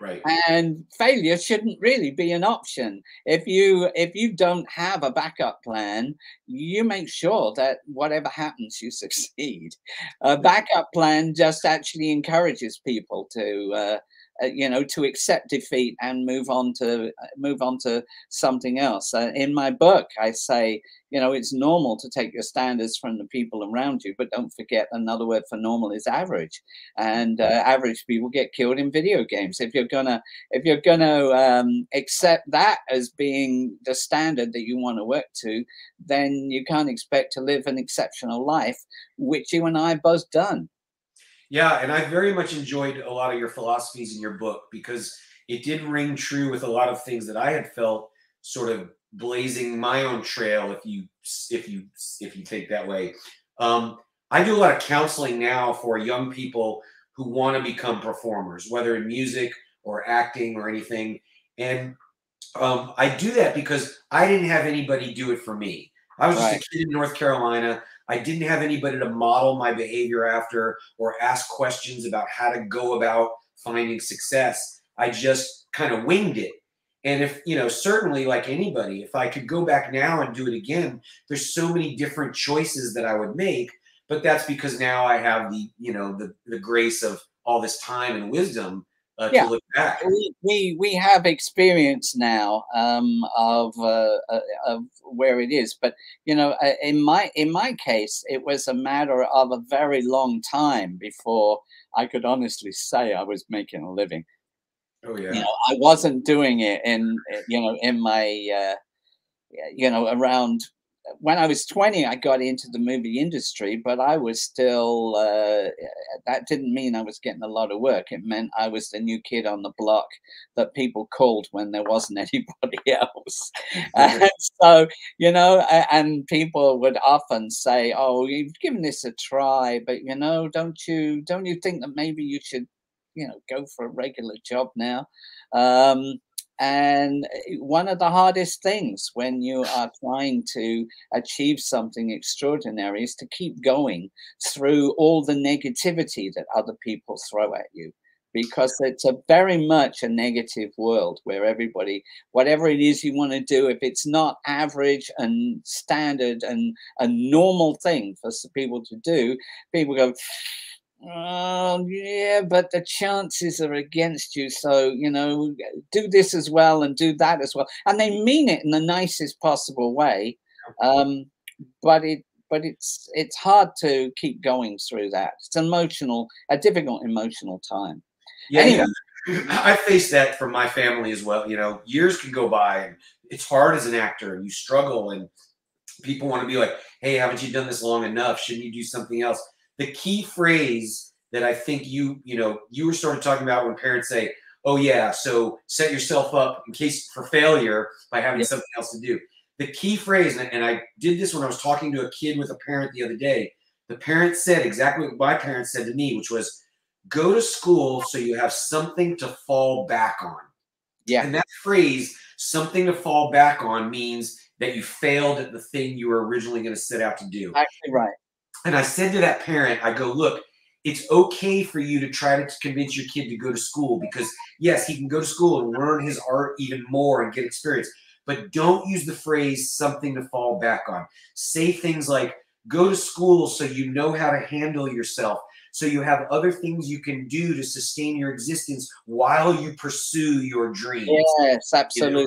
S2: Right.
S1: And failure shouldn't really be an option. If you if you don't have a backup plan, you make sure that whatever happens, you succeed. A backup plan just actually encourages people to uh, uh, you know, to accept defeat and move on to uh, move on to something else. Uh, in my book, I say, you know, it's normal to take your standards from the people around you, but don't forget another word for normal is average, and uh, average people get killed in video games. If you're gonna if you're gonna um, accept that as being the standard that you want to work to, then you can't expect to live an exceptional life, which you and I both done.
S2: Yeah, and I very much enjoyed a lot of your philosophies in your book because it did ring true with a lot of things that I had felt sort of blazing my own trail if you if you if you think that way. Um, I do a lot of counseling now for young people who want to become performers, whether in music or acting or anything. And um, I do that because I didn't have anybody do it for me. I was right. just a kid in North Carolina. I didn't have anybody to model my behavior after or ask questions about how to go about finding success. I just kind of winged it. And if, you know, certainly like anybody, if I could go back now and do it again, there's so many different choices that I would make. But that's because now I have the, you know, the, the grace of all this time and wisdom uh, yeah. to look back.
S1: We, we, we have experience now um, of, uh, uh, of where it is, but you know, uh, in my in my case, it was a matter of a very long time before I could honestly say I was making a living.
S2: Oh yeah.
S1: You know, I wasn't doing it in you know in my uh, you know around when I was 20, I got into the movie industry, but I was still, uh, that didn't mean I was getting a lot of work. It meant I was the new kid on the block that people called when there wasn't anybody else. and so, you know, and people would often say, oh, you've given this a try, but, you know, don't you, don't you think that maybe you should, you know, go for a regular job now? Um, and eh, one of the hardest things when you are trying to achieve something extraordinary is to keep going through all the negativity that other people throw at you. Because it's a very much a negative world where everybody whatever it is you want to do if it's not average and standard and a normal thing for people to do people go Oh, yeah, but the chances are against you. So, you know, do this as well and do that as well. And they mean it in the nicest possible way. Um, but it but it's it's hard to keep going through that. It's emotional, a difficult emotional time.
S2: Yeah, anyway. yeah. I face that from my family as well. You know, years can go by and it's hard as an actor and you struggle and people want to be like, hey, haven't you done this long enough? Shouldn't you do something else? The key phrase that I think you, you know, you were sort of talking about when parents say, oh yeah, so set yourself up in case for failure by having yeah. something else to do. The key phrase, and I did this when I was talking to a kid with a parent the other day. The parent said exactly what my parents said to me, which was, "Go to school so you have something to fall back on."
S1: Yeah,
S2: and that phrase, "something to fall back on," means that you failed at the thing you were originally going to set out to do.
S1: Actually, right.
S2: And I said to that parent, I go, look, it's okay for you to try to convince your kid to go to school because yes, he can go to school and learn his art even more and get experience. But don't use the phrase something to fall back on. Say things like go to school so you know how to handle yourself, so you have other things you can do to sustain your existence while you pursue your dreams.
S1: Yes, absolutely. You know?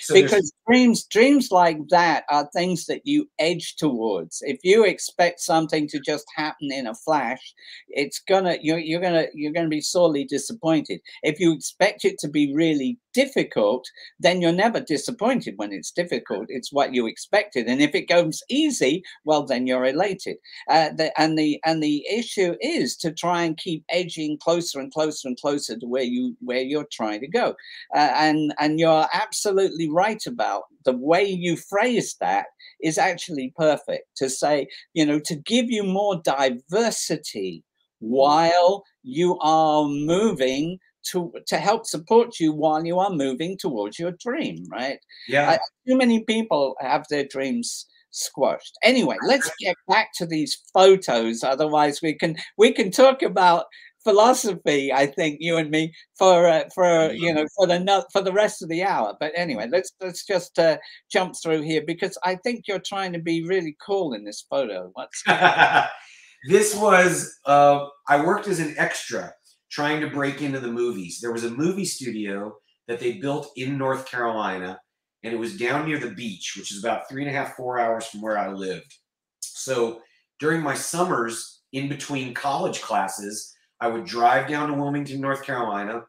S1: So because dreams dreams like that are things that you edge towards. If you expect something to just happen in a flash it's gonna you're, you're gonna you're gonna be sorely disappointed. If you expect it to be really difficult then you're never disappointed. When it's difficult it's what you expected. And if it goes easy well then you're elated. Uh, the, and the and the issue is to try and keep edging closer and closer and closer to where you where you're trying to go. Uh, and and you're absolutely right about the way you phrase that is actually perfect. To say, you know, to give you more diversity while you are moving to to help support you while you are moving towards your dream, right?
S2: Yeah. Uh,
S1: too many people have their dreams squashed. Anyway, let's get back to these photos. Otherwise, we can we can talk about philosophy. I think you and me for uh, for you know for the for the rest of the hour. But anyway, let's let's just uh, jump through here because I think you're trying to be really cool in this photo. What's
S2: this was uh, I worked as an extra trying to break into the movies. There was a movie studio that they built in North Carolina, and it was down near the beach, which is about three and a half four hours from where I lived. So during my summers in between college classes, I would drive down to Wilmington, North Carolina.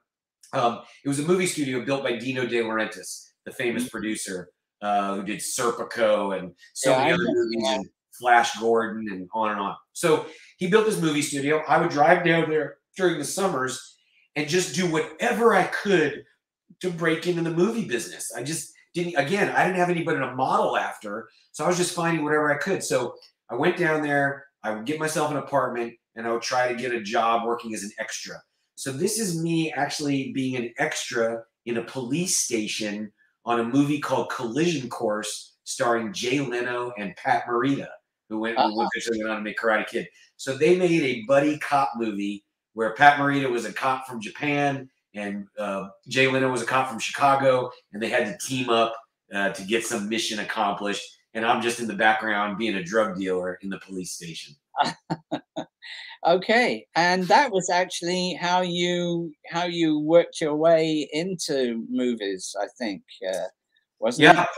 S2: Um, it was a movie studio built by Dino De Laurentiis, the famous mm-hmm. producer uh, who did Serpico and so yeah, many other movies and Flash Gordon and on and on. So he built this movie studio. I would drive down there during the summers and just do whatever I could to break into the movie business. I just didn't, again, I didn't have anybody to model after. So I was just finding whatever I could. So I went down there, I would get myself an apartment and I would try to get a job working as an extra. So this is me actually being an extra in a police station on a movie called Collision Course, starring Jay Leno and Pat Morita, who went uh-huh. went on to make Karate Kid. So they made a buddy cop movie where Pat Morita was a cop from Japan and uh, Jay Leno was a cop from Chicago, and they had to team up uh, to get some mission accomplished. And I'm just in the background being a drug dealer in the police station.
S1: okay and that was actually how you how you worked your way into movies i think uh, wasn't
S2: yeah it?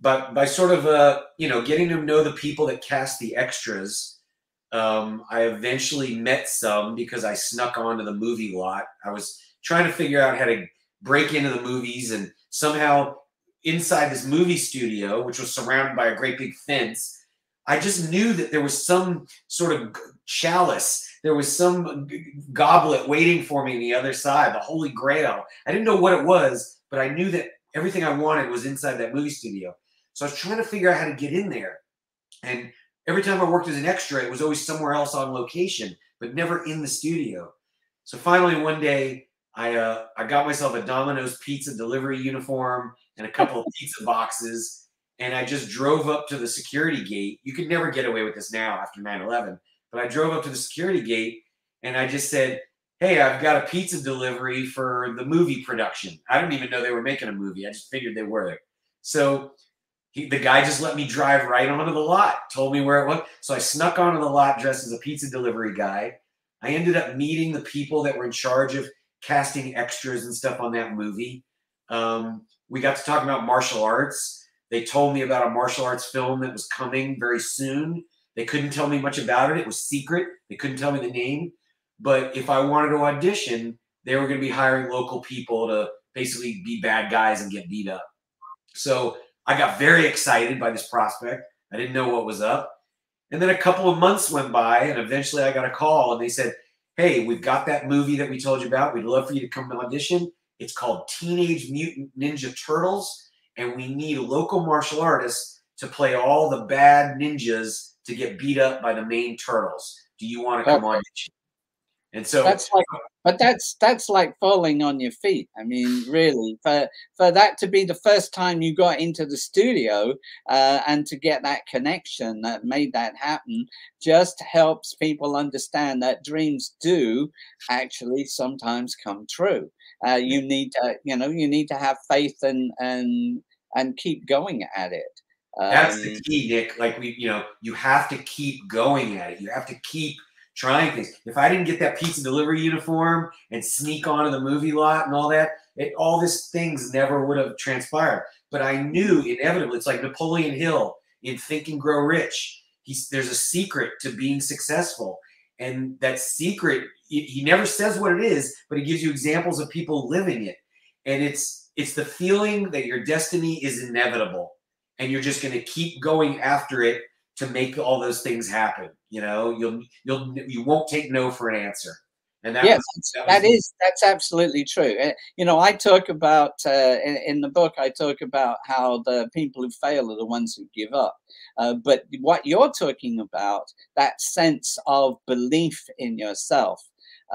S2: but by sort of uh you know getting to know the people that cast the extras um i eventually met some because i snuck onto the movie lot i was trying to figure out how to break into the movies and somehow inside this movie studio which was surrounded by a great big fence I just knew that there was some sort of chalice, there was some goblet waiting for me on the other side, the Holy Grail. I didn't know what it was, but I knew that everything I wanted was inside that movie studio. So I was trying to figure out how to get in there. And every time I worked as an extra, it was always somewhere else on location, but never in the studio. So finally, one day, I uh, I got myself a Domino's pizza delivery uniform and a couple of pizza boxes and I just drove up to the security gate. You could never get away with this now after 9 11, but I drove up to the security gate and I just said, Hey, I've got a pizza delivery for the movie production. I didn't even know they were making a movie. I just figured they were. So he, the guy just let me drive right onto the lot, told me where it was. So I snuck onto the lot dressed as a pizza delivery guy. I ended up meeting the people that were in charge of casting extras and stuff on that movie. Um, we got to talk about martial arts they told me about a martial arts film that was coming very soon. They couldn't tell me much about it. It was secret. They couldn't tell me the name. But if I wanted to audition, they were going to be hiring local people to basically be bad guys and get beat up. So I got very excited by this prospect. I didn't know what was up. And then a couple of months went by, and eventually I got a call, and they said, Hey, we've got that movie that we told you about. We'd love for you to come audition. It's called Teenage Mutant Ninja Turtles, and we need local martial artists to play all the bad ninjas to get beat up by the main turtles. Do you want to come okay. on? And so
S1: that's like, but that's that's like falling on your feet. I mean, really, for for that to be the first time you got into the studio uh, and to get that connection that made that happen, just helps people understand that dreams do actually sometimes come true. Uh, you need to, you know, you need to have faith and and and keep going at it.
S2: Um, That's the um, key, Nick. Like we, you know, you have to keep going at it. You have to keep trying things. If I didn't get that pizza delivery uniform and sneak onto the movie lot and all that, it, all these things never would have transpired. But I knew inevitably, it's like Napoleon Hill in Think and Grow Rich. He's, there's a secret to being successful. And that secret, he, never says what it is, but he gives you examples of people living it. And it's it's the feeling that your destiny is inevitable and you're just going to keep going after it to make all those things happen. You know, you'll you'll you won't take no for an answer.
S1: And that yes, was, that, that is that's absolutely true. You know, I talk about uh, in, in, the book. I talk about how the people who fail are the ones who give up. Uh, but what you're talking about, that sense of belief in yourself,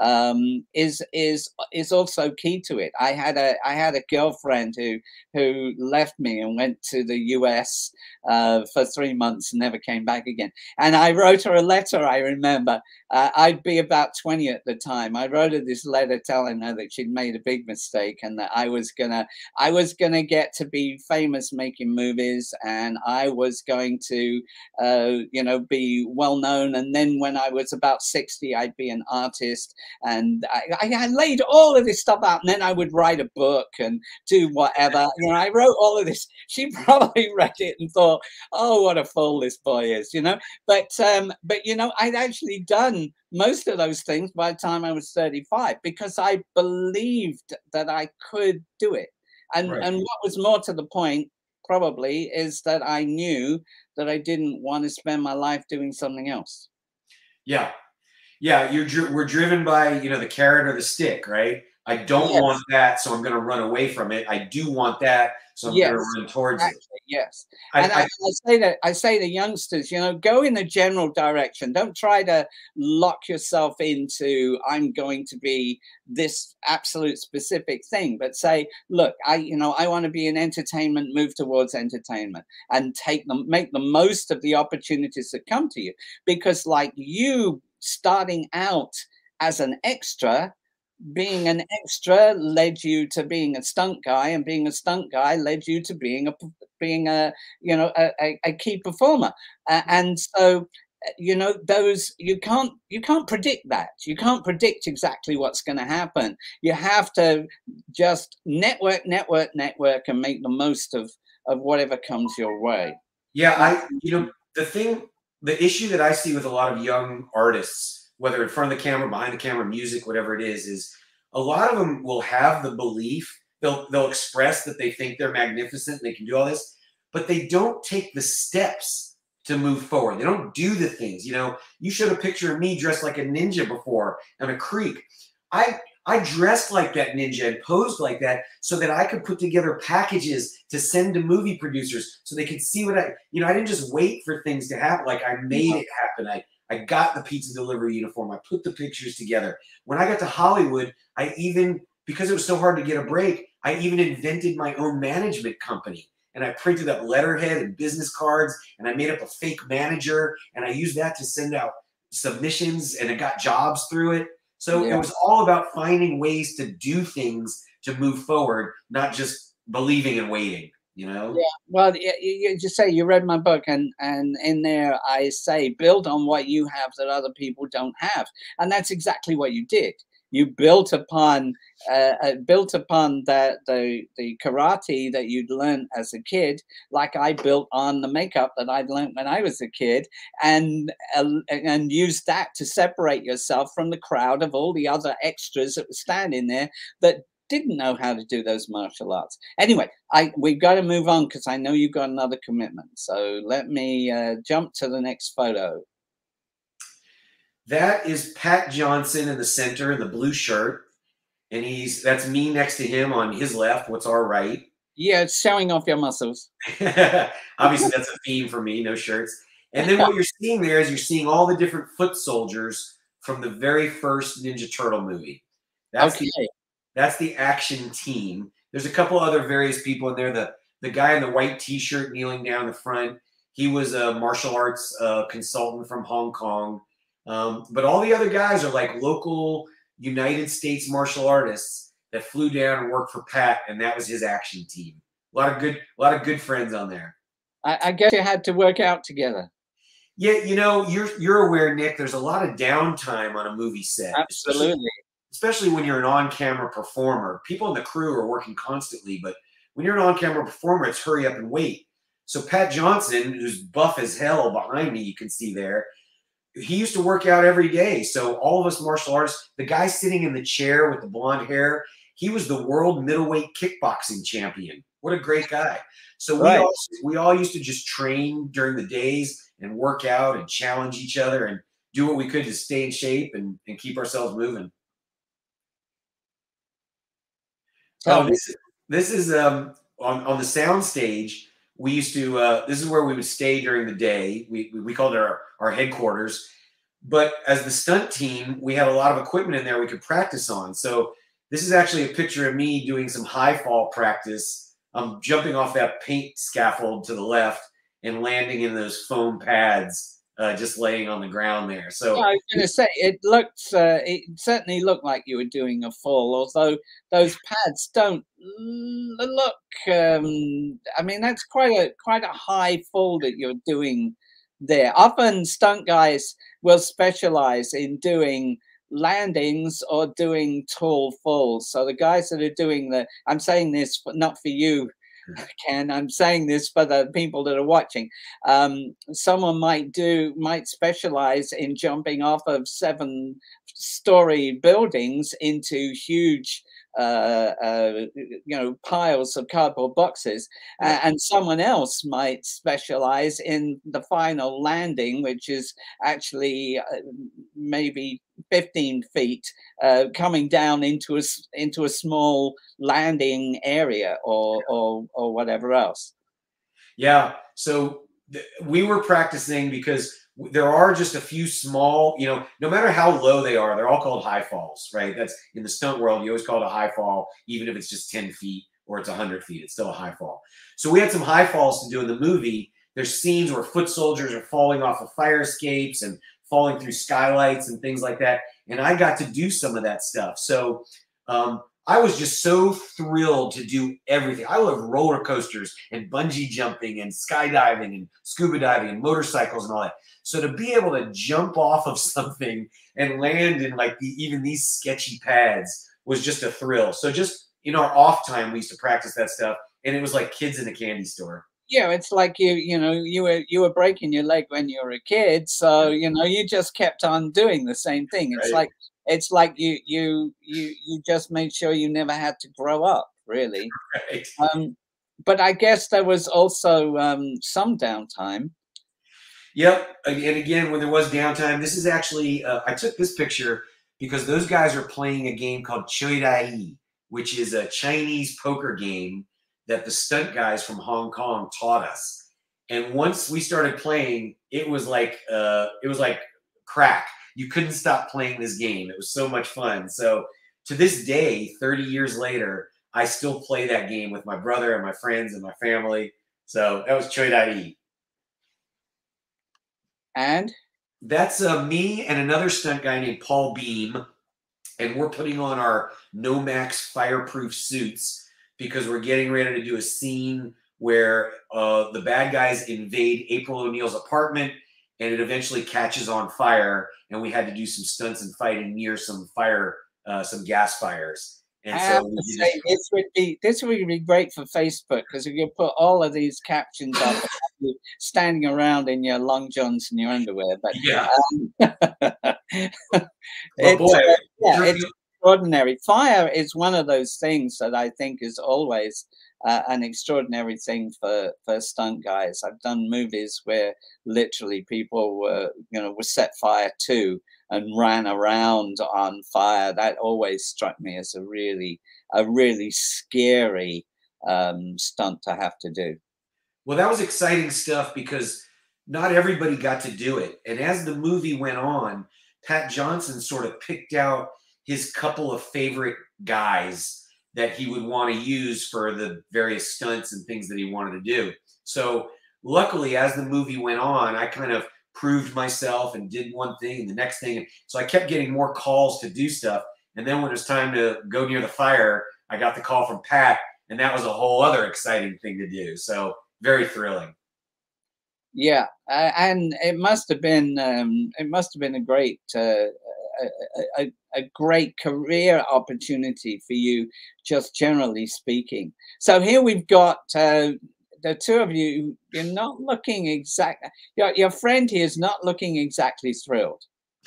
S1: um, is is is also key to it. I had a I had a girlfriend who who left me and went to the U.S. Uh, for three months and never came back again. And I wrote her a letter. I remember uh, I'd be about twenty at the time. I wrote her this letter telling her that she'd made a big mistake and that I was gonna I was gonna get to be famous making movies and I was going to uh, you know be well known. And then when I was about sixty, I'd be an artist and I, I, laid all of this stuff out and then i would write a book and do whatever. You know i wrote all of this. She probably read it and thought oh what a fool this boy is you know? But um but you know i'd actually done most of those things by the time i was 35 because i believed that i could do it. And right. and what was more to the point probably is that i knew that i didn't want to spend my life doing something else.
S2: Yeah yeah, you're we're driven by you know the carrot or the stick, right? I don't yes. want that, so I'm going to run away from it. I do want that, so I'm yes. going to run towards exactly. it.
S1: Yes, I, and I, I, I, say that I say to youngsters, you know, go in the general direction. Don't try to lock yourself into I'm going to be this absolute specific thing, but say, look, I you know I want to be in entertainment. Move towards entertainment and take them, make the most of the opportunities that come to you, because like you starting out as an extra being an extra led you to being a stunt guy and being a stunt guy led you to being a being a you know a, a key performer. Uh, and so you know those you can't you can't predict that. You can't predict exactly what's going to happen. You have to just network network network and make the most of of whatever comes your way.
S2: Yeah i you know the thing the issue that I see with a lot of young artists, whether in front of the camera, behind the camera, music, whatever it is, is a lot of them will have the belief they'll they'll express that they think they're magnificent and they can do all this, but they don't take the steps to move forward. They don't do the things. You know, you showed a picture of me dressed like a ninja before on a creek. I I dressed like that ninja and posed like that so that I could put together packages to send to movie producers so they could see what I, you know, I didn't just wait for things to happen. Like I made it happen. I, I got the pizza delivery uniform. I put the pictures together. When I got to Hollywood, I even, because it was so hard to get a break, I even invented my own management company. And I printed up letterhead and business cards and I made up a fake manager and I used that to send out submissions and I got jobs through it. So yeah. it was all about finding ways to do things to move forward, not just believing and waiting. You know?
S1: Yeah. Well, you, you just say you read my book, and and in there I say build on what you have that other people don't have, and that's exactly what you did you built upon uh, uh, built upon the, the karate that you'd learned as a kid, like I built on the makeup that I'd learned when I was a kid, and uh, and used that to separate yourself from the crowd of all the other extras that were standing there that didn't know how to do those martial arts. Anyway, I we've got to move on because I know you've got another commitment. So let me uh, jump to the next photo.
S2: That is Pat Johnson in the center in the blue shirt. and he's that's me next to him on his left. What's our right?
S1: Yeah, it's showing off your muscles.
S2: Obviously, that's a theme for me. No shirts. And then what you're seeing there is you're seeing all the different foot soldiers from the very first Ninja Turtle movie. That's
S1: okay.
S2: the, that's the action team. There's a couple other various people in there. The the guy in the white T-shirt kneeling down the front. He was a martial arts uh, consultant from Hong Kong. Um, but all the other guys are like local United States martial artists that flew down and worked for Pat, and that was his action team. A lot of good, a lot of good friends on there.
S1: I, I guess you had to work out together.
S2: Yeah, you know, you're you're aware, Nick. There's a lot of downtime on a movie set.
S1: Absolutely.
S2: Especially, especially when you're an on-camera performer. People in the crew are working constantly, but when you're an on-camera performer, it's hurry up and wait. So Pat Johnson, who's buff as hell behind me, you can see there, he used to work out every day. So all of us martial artists, the guy sitting in the chair with the blonde hair, he was the world middleweight kickboxing champion. What a great guy. So we all we all used to just train during the days and work out and challenge each other and do what we could to stay in shape and, and keep ourselves moving. Oh, this is this is um, on on the sound stage. We used to. Uh, this is where we would stay during the day. We we called it our our headquarters. But as the stunt team, we had a lot of equipment in there we could practice on. So this is actually a picture of me doing some high fall practice. I'm jumping off that paint scaffold to the left and landing in those foam pads uh, just laying on the ground there. So
S1: yeah, I was going to say it looked, uh, it certainly looked like you were doing a fall, although those pads don't look. Um, I mean, that's quite a quite a high fall that you're doing there. Often stunt guys will specialize in doing landings or doing tall falls. So the guys that are doing the, I'm saying this not for you Kenn, I'm saying this for the people that are watching. Um, someone might do, might specialize in jumping off of seven story buildings into huge uh, uh, you know piles of cardboard boxes. Uh, and someone else might specialize in the final landing which is actually uh, maybe 15 feet uh, coming down into a into a small landing area or or, or whatever else.
S2: Yeah. So we were practicing because there are just a few small, you know, no matter how low they are, they're all called high falls, right? That's in the stunt world, you always call it a high fall, even if it's just 10 feet or it's 100 feet, it's still a high fall. So we had some high falls to do in the movie. There's scenes where foot soldiers are falling off of fire escapes and falling through skylights and things like that. And I got to do some of that stuff. So um, I was just so thrilled to do everything. I love roller coasters and bungee jumping and skydiving and scuba diving and motorcycles and all that. So to be able to jump off of something and land in like the, even these sketchy pads was just a thrill. So just in our off time, we used to practice that stuff, and it was like kids in a candy store.
S1: Yeah, it's like you, you know, you were you were breaking your leg when you were a kid, so you know you just kept on doing the same thing. It's right. like it's like you you you you just made sure you never had to grow up, really. Right. Um, but I guess there was also um, some downtime
S2: Yep. And again, when there was downtime, this is actually, uh, I took this picture because those guys are playing a game called Choi Dai, which is a Chinese poker game that the stunt guys from Hong Kong taught us. And once we started playing, it was like uh, it was like crack. You couldn't stop playing this game. It was so much fun. So to this day, 30 years later, I still play that game with my brother and my friends and my family. So that was Choi Dai.
S1: And
S2: that's uh, me and another stunt guy named Paul Beam, and we're putting on our Nomex fireproof suits because we're getting ready to do a scene where uh, the bad guys invade April O'Neil's apartment, and it eventually catches on fire, and we had to do some stunts and fighting near some fire, uh, some gas fires.
S1: And I have to say, this would be this would be great for Facebook because if you put all of these captions up, standing around in your long johns and your underwear. But
S2: yeah, um, well, boy,
S1: uh, yeah, it's extraordinary. Fire is one of those things that I think is always uh, an extraordinary thing for for stunt guys. I've done movies where literally people were, you know, were set fire to and ran around on fire. That always struck me as a really a really scary um, stunt to have to do.
S2: Well, that was exciting stuff because not everybody got to do it. And as the movie went on, Pat Johnson sort of picked out his couple of favorite guys that he would want to use for the various stunts and things that he wanted to do. So, luckily, as the movie went on, I kind of proved myself and did one thing and the next thing. So I kept getting more calls to do stuff. And then when it was time to go near the fire, I got the call from Pat, and that was a whole other exciting thing to do. So very thrilling.
S1: Yeah, uh, and it must have been um, it must have been a great uh, a, a, great career opportunity for you, just generally speaking. So here we've got uh, the two of you. You're not looking exactly. Your your friend here is not looking exactly thrilled.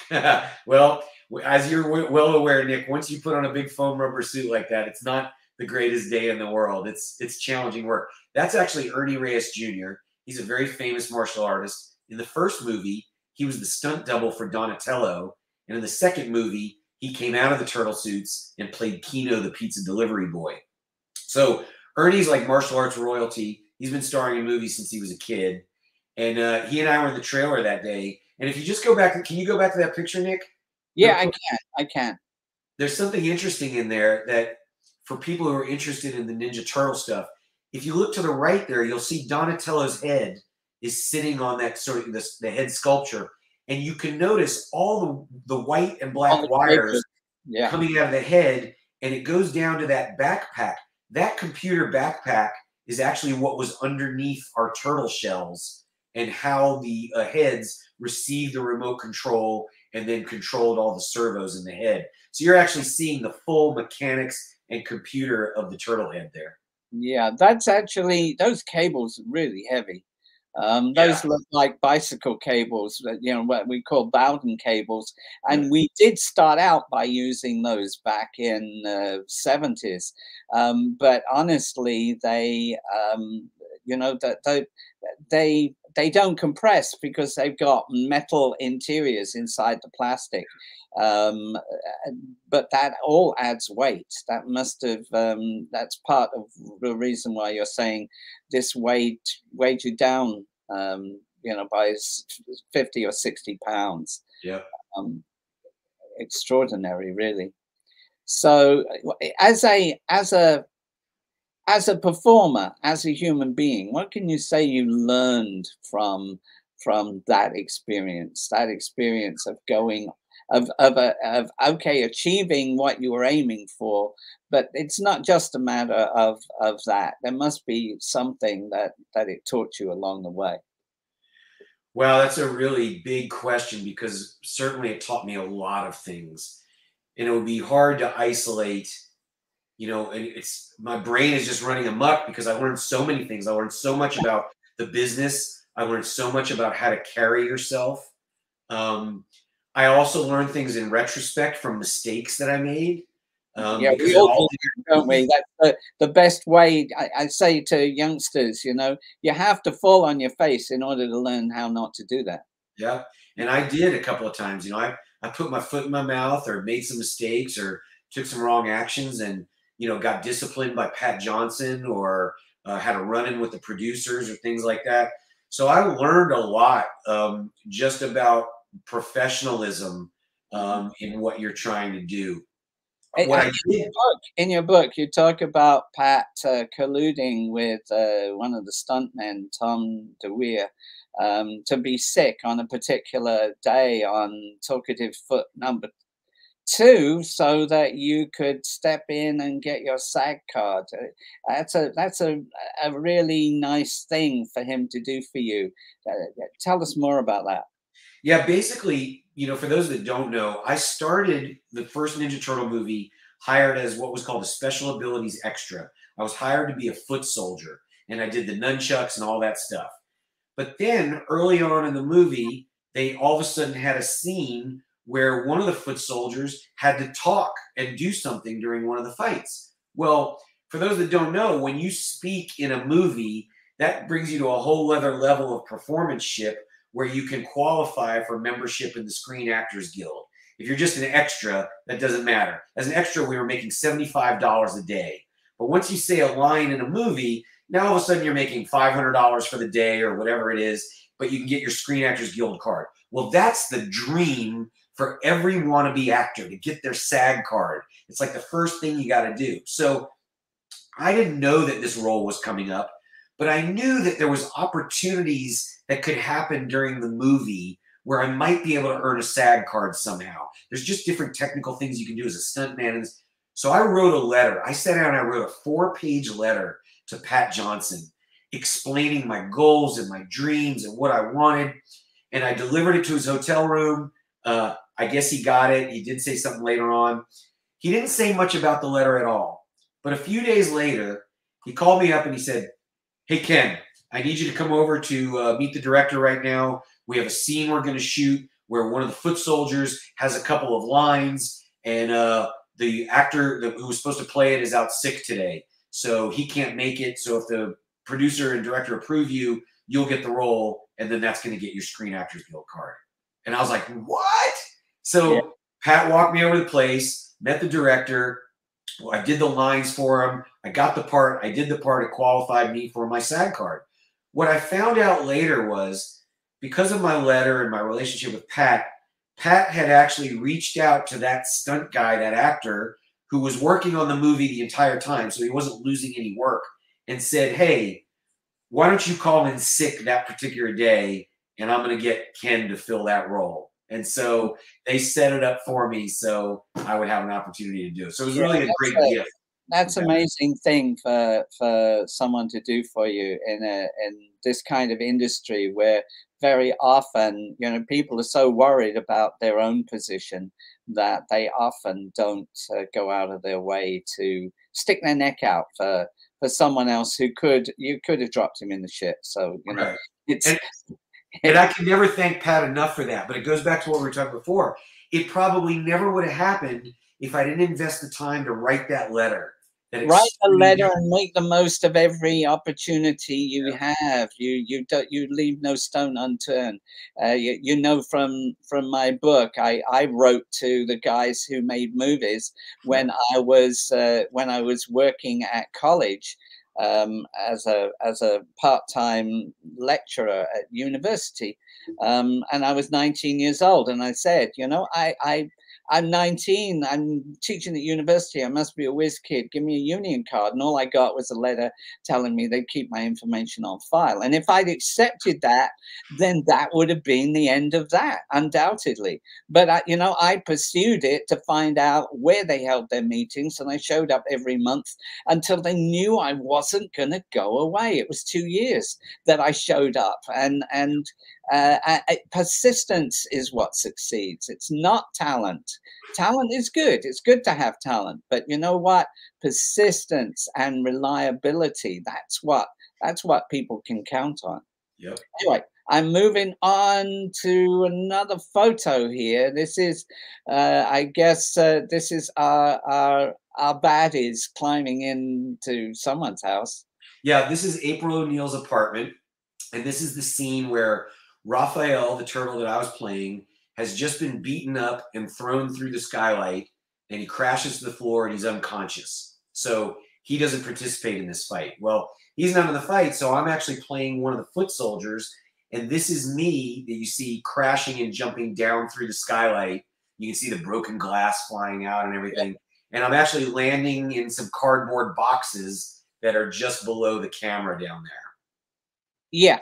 S2: well, as you're well aware, Nick, once you put on a big foam rubber suit like that, it's not the greatest day in the world. It's it's challenging work. That's actually Ernie Reyes Jr. He's a very famous martial artist. In the first movie, he was the stunt double for Donatello, and in the second movie, he came out of the turtle suits and played Keno, the pizza delivery boy. So Ernie's like martial arts royalty. He's been starring in movies since he was a kid, and uh, he and I were in the trailer that day. And if you just go back, can you go back to that picture, Nick?
S1: Yeah, I can. I can.
S2: There's something interesting in there that for people who are interested in the Ninja Turtle stuff, if you look to the right there, you'll see Donatello's head is sitting on that sort of this, the head sculpture, and you can notice all the, the white and black wires yeah. coming out of the head, and it goes down to that backpack. That computer backpack is actually what was underneath our turtle shells and how the uh, heads received the remote control and then controlled all the servos in the head. So you're actually seeing the full mechanics and computer of the turtle head there.
S1: Yeah, that's actually those cables really heavy. Um, those yeah. look like bicycle cables, you know, what we call Bowden cables. And we did start out by using those back in the 70s. Um, but honestly, they, um, you know, that they, they they don't compress because they've got metal interiors inside the plastic. Um, but that all adds weight. That must have, um, that's part of the reason why you're saying this weighed, weighed you down, um, you know, by 50 or 60 pounds.
S2: Yeah.
S1: Um, extraordinary, really. So as a, as a, as a performer, as a human being, what can you say you learned from from that experience? That experience of going of of, a, of okay achieving what you were aiming for, but it's not just a matter of of that. There must be something that that it taught you along the way.
S2: Well, that's a really big question because certainly it taught me a lot of things, and it would be hard to isolate you know, and it's my brain is just running amok because I learned so many things. I learned so much about the business. I learned so much about how to carry yourself. Um, I also learned things in retrospect from mistakes that I made.
S1: Um, yeah, we all do, don't we? That's the, the best way. I, I, say to youngsters, you know, you have to fall on your face in order to learn how not to do that.
S2: Yeah, and I did a couple of times. You know, I I put my foot in my mouth or made some mistakes or took some wrong actions, and you know, got disciplined by Pat Johnson or uh, had a run in with the producers or things like that. So I learned a lot um, just about professionalism um, in what you're trying to do.
S1: What in, your book, in your book, you talk about Pat uh, colluding with uh, one of the stuntmen, Tom DeWeer, um, to be sick on a particular day on talkative foot number two so that you could step in and get your SAG card. Uh, that's a that's a, a really nice thing for him to do for you. Uh, uh, tell us more about that.
S2: Yeah, basically, you know, for those that don't know, I started the first Ninja Turtle movie hired as what was called a special abilities extra. I was hired to be a foot soldier and I did the nunchucks and all that stuff. But then early on in the movie, they all of a sudden had a scene where one of the foot soldiers had to talk and do something during one of the fights. Well, for those that don't know, when you speak in a movie, that brings you to a whole other level of performance ship where you can qualify for membership in the Screen Actors Guild. If you're just an extra, that doesn't matter. As an extra, we were making $75 a day. But once you say a line in a movie, now all of a sudden you're making $500 for the day or whatever it is, but you can get your Screen Actors Guild card. Well, that's the dream for every wannabe actor to get their SAG card. It's like the first thing you got to do. So I didn't know that this role was coming up, but I knew that there was opportunities that could happen during the movie where I might be able to earn a SAG card somehow. There's just different technical things you can do as a stuntman. So I wrote a letter. I sat down and I wrote a four-page letter to Pat Johnson explaining my goals and my dreams and what I wanted. And I delivered it to his hotel room. Uh, I guess he got it. He did say something later on. He didn't say much about the letter at all. But a few days later, he called me up and he said, Hey, Kenn, I need you to come over to uh, meet the director right now. We have a scene we're going to shoot where one of the foot soldiers has a couple of lines, and uh, the actor who was supposed to play it is out sick today. So he can't make it. So if the producer and director approve you, you'll get the role, and then that's going to get your Screen Actors Guild card. And I was like, what? So yeah. Pat walked me over the place, met the director. I did the lines for him. I got the part. I did the part. It qualified me for my SAG card. What I found out later was because of my letter and my relationship with Pat, Pat had actually reached out to that stunt guy, that actor who was working on the movie the entire time. So he wasn't losing any work and said, Hey, why don't you call in sick that particular day? And I'm going to get Kenn to fill that role. And so they set it up for me so I would have an opportunity to do it. So it was really a great gift.
S1: That's amazing thing for for someone to do for you in a in this kind of industry where very often you know people are so worried about their own position that they often don't uh, go out of their way to stick their neck out for for someone else who could you could have dropped him in the shit. So you know it's
S2: and, and i can never thank pat enough for that but it goes back to what we were talking before. It probably never would have happened if i didn't invest the time to write that letter
S1: write a letter and make the most of every opportunity you yeah. have. You you don't you leave no stone unturned. Uh, you, you know from from my book i i wrote to the guys who made movies when i was uh, when i was working at college um, as a as a part-time lecturer at university. Um, and i was 19 years old and i said you know i i I'm 19. I'm teaching at university. I must be a whiz kid. Give me a union card. And all I got was a letter telling me they'd keep my information on file. And if I'd accepted that, then that would have been the end of that, undoubtedly. But, I, you know, I pursued it to find out where they held their meetings. And I showed up every month until they knew I wasn't going to go away. It was two years that I showed up. And, and, uh, persistence is what succeeds. It's not talent. Talent is good. It's good to have talent, but you know what? Persistence and reliability. That's what. That's what people can count on.
S2: Yep.
S1: Anyway, I'm moving on to another photo here. This is, uh, I guess, uh, this is our, our our baddies climbing into someone's house.
S2: Yeah, this is April O'Neil's apartment, and this is the scene where Raphael, the turtle that I was playing, has just been beaten up and thrown through the skylight, and he crashes to the floor and he's unconscious. So he doesn't participate in this fight. Well, he's not in the fight, so I'm actually playing one of the foot soldiers, and this is me that you see crashing and jumping down through the skylight. You can see the broken glass flying out and everything. And I'm actually landing in some cardboard boxes that are just below the camera down there.
S1: Yeah,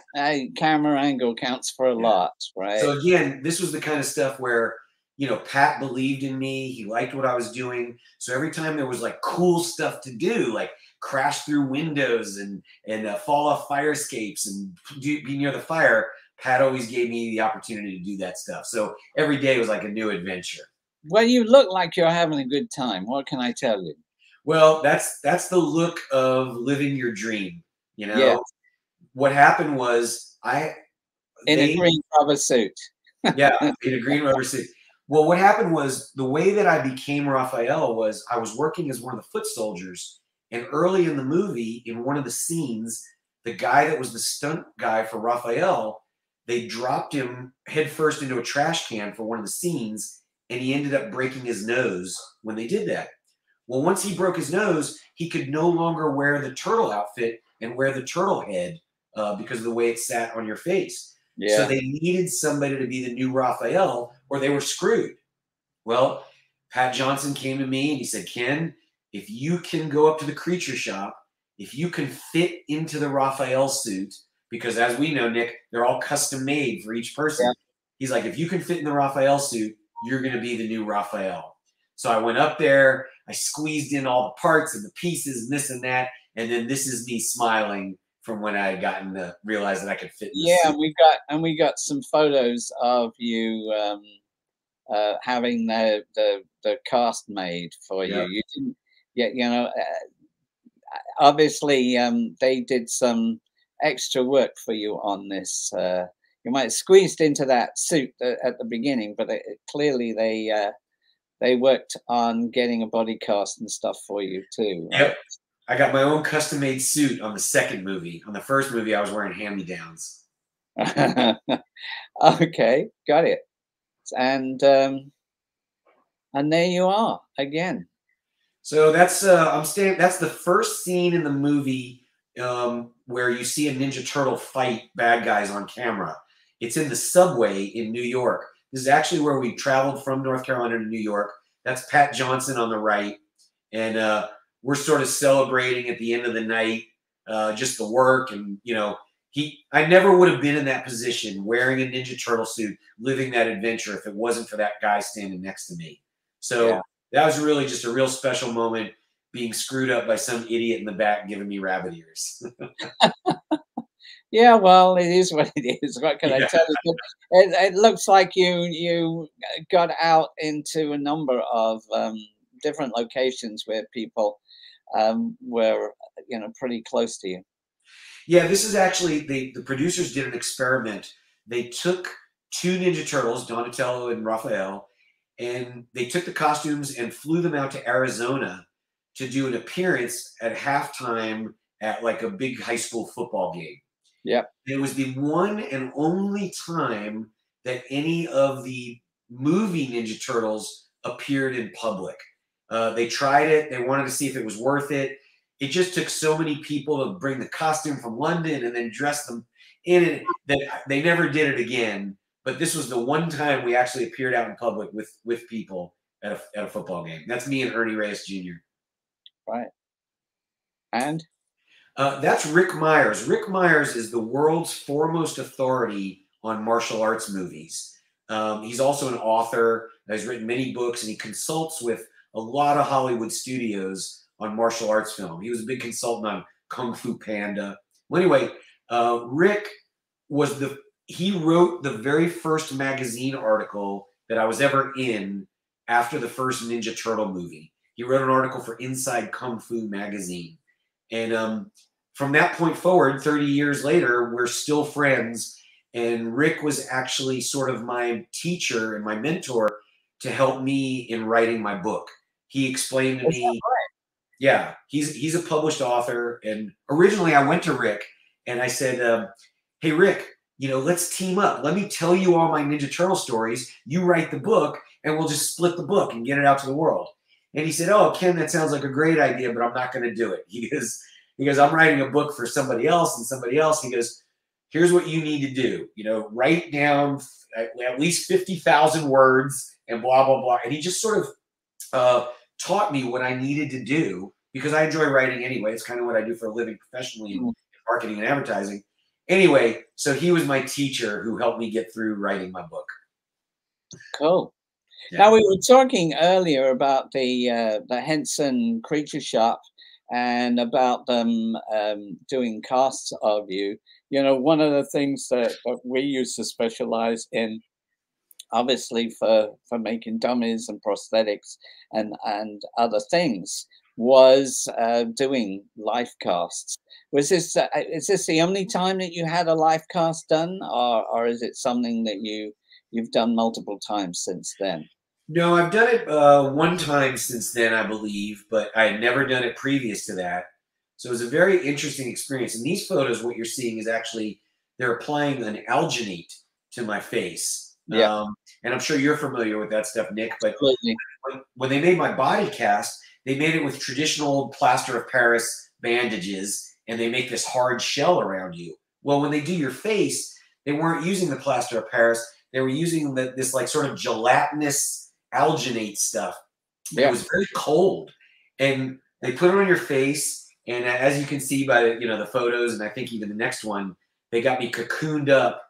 S1: camera angle counts for a yeah. lot, right?
S2: So again, this was the kind of stuff where you know Pat believed in me. He liked what I was doing. So every time there was like cool stuff to do, like crash through windows and and uh, fall off fire escapes and do, be near the fire, Pat always gave me the opportunity to do that stuff. So every day was like a new adventure.
S1: Well, you look like you're having a good time. What can I tell you?
S2: Well, that's that's the look of living your dream. You know, yeah what happened was I
S1: in they, a green rubber suit.
S2: yeah, in a green rubber suit. Well, what happened was the way that I became Raphael was I was working as one of the foot soldiers, and early in the movie, in one of the scenes, the guy that was the stunt guy for Raphael, they dropped him headfirst into a trash can for one of the scenes, and he ended up breaking his nose when they did that. Well, once he broke his nose, he could no longer wear the turtle outfit and wear the turtle head uh, because of the way it sat on your face. Yeah. So they needed somebody to be the new Raphael, or they were screwed. Well, Pat Johnson came to me and he said, Kenn, if you can go up to the creature shop, if you can fit into the Raphael suit, because as we know, Nick, they're all custom made for each person. Yeah. He's like, if you can fit in the Raphael suit, you're going to be the new Raphael. So I went up there, I squeezed in all the parts and the pieces and this and that. And then this is me smiling from when I had gotten to realize that I could fit.
S1: yeah, we got and we got some photos of you um, uh, having the, the the cast made for you. You didn't, yeah, you know, uh, obviously um, they did some extra work for you on this. Uh, you might have squeezed into that suit at the beginning, but it, clearly they uh, they worked on getting a body cast and stuff for you too.
S2: Right? Yep. I got my own custom made suit on the second movie. On the first movie, I was wearing hand me downs.
S1: okay, got it. And um, and there you are again.
S2: So that's uh, I'm staying. That's the first scene in the movie um, where you see a Ninja Turtle fight bad guys on camera. It's in the subway in New York. This is actually where we traveled from North Carolina to New York. That's Pat Johnson on the right, and uh, we're sort of celebrating at the end of the night uh, just the work and you know he i never would have been in that position wearing a ninja turtle suit living that adventure if it wasn't for that guy standing next to me so yeah. that was really just a real special moment being screwed up by some idiot in the back giving me rabbit ears
S1: yeah well it is what it is what can yeah. i tell you it, it, looks like you you got out into a number of um, different locations where people um, were you know pretty close to you.
S2: Yeah, this is actually the the producers did an experiment. They took two Ninja Turtles, Donatello and Raphael, and they took the costumes and flew them out to Arizona to do an appearance at halftime at like a big high school football game.
S1: Yeah.
S2: It was the one and only time that any of the movie Ninja Turtles appeared in public. Uh, they tried it. They wanted to see if it was worth it. It just took so many people to bring the costume from London and then dress them in it that they never did it again. But this was the one time we actually appeared out in public with with people at a, at a football game. That's me and Ernie Reyes Jr.
S1: Right. And
S2: uh, that's Ric Meyers. Ric Meyers is the world's foremost authority on martial arts movies. Um, he's also an author. He's written many books, and he consults with a lot of Hollywood studios on martial arts film. He was a big consultant on Kung Fu Panda. Well, anyway, uh, Ric was the he wrote the very first magazine article that I was ever in after the first Ninja Turtle movie. He wrote an article for Inside Kung Fu magazine, and um, from that point forward, 30 years later, we're still friends. And Ric was actually sort of my teacher and my mentor to help me in writing my book. He explained to me, yeah, he's he's a published author, and originally I went to Ric and I said, um, "Hey, Ric, you know, let's team up. Let me tell you all my Ninja Turtle stories. You write the book, and we'll just split the book and get it out to the world." And he said, "Oh, Kenn, that sounds like a great idea, but I'm not going to do it." He goes, "He goes, I'm writing a book for somebody else and somebody else." He goes, "Here's what you need to do. You know, write down at least fifty thousand words and blah blah blah." And he just sort of uh, taught me what I needed to do because I enjoy writing anyway. It's kind of what I do for a living professionally in mm. marketing and advertising. Anyway, so he was my teacher who helped me get through writing my book.
S1: Cool. Yeah. Now we were talking earlier about the uh, the Henson Creature Shop and about them um, doing casts of you. You know, one of the things that, that we used to specialize in obviously for for making dummies and prosthetics and and other things was uh, doing life casts. Was this uh, is this the only time that you had a life cast done, or or is it something that you you've done multiple times since then?
S2: No, I've done it uh, one time since then, I believe, but I had never done it previous to that. So it was a very interesting experience. In these photos, what you're seeing is actually they're applying an alginate to my face.
S1: Yeah.
S2: Um, and I'm sure you're familiar with that stuff, Nick. But when, when they made my body cast, they made it with traditional plaster of Paris bandages, and they make this hard shell around you. Well, when they do your face, they weren't using the plaster of Paris. They were using the, this like sort of gelatinous alginate stuff.
S1: Yeah.
S2: It was very cold, and they put it on your face. And as you can see by the, you know the photos, and I think even the next one, they got me cocooned up,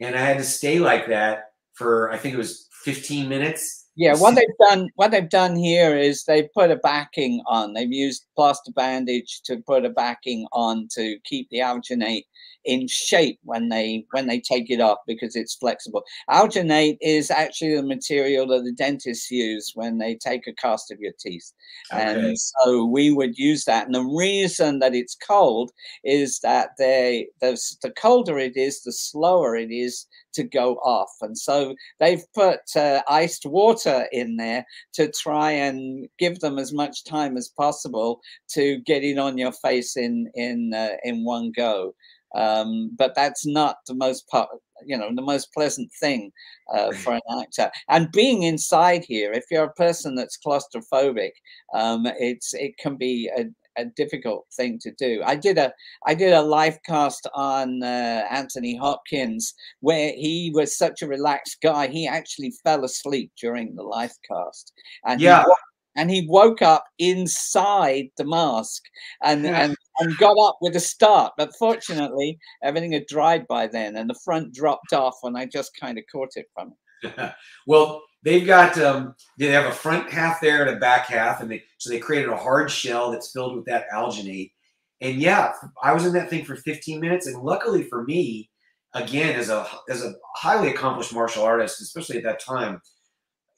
S2: and I had to stay like that for I think it was 15 minutes.
S1: Yeah, what they've done, what they've done here is they've put a backing on. They've used plaster bandage to put a backing on to keep the alginate in shape when they when they take it off because it's flexible. Alginate is actually the material that the dentists use when they take a cast of your teeth,
S2: Okay.
S1: and so we would use that. And the reason that it's cold is that they the, the colder it is, the slower it is to go off, and so they've put uh, iced water in there to try and give them as much time as possible to get it on your face in in uh, in one go. Um, but that's not the most part, you know, the most pleasant thing uh, for an actor. And being inside here, if you're a person that's claustrophobic, um, it's it can be a, a difficult thing to do. I did a I did a life cast on uh, Anthony Hopkins where he was such a relaxed guy. He actually fell asleep during the life cast, and
S2: Yeah.
S1: wo- and he woke up inside the mask and
S2: Yeah.
S1: and and got up with a start. But fortunately, everything had dried by then, and the front dropped off, and I just kind of caught it from it.
S2: well, they've got um, they have a front half there and a back half, and they so they created a hard shell that's filled with that alginate. And yeah, I was in that thing for 15 minutes, and luckily for me, again, as a as a highly accomplished martial artist, especially at that time,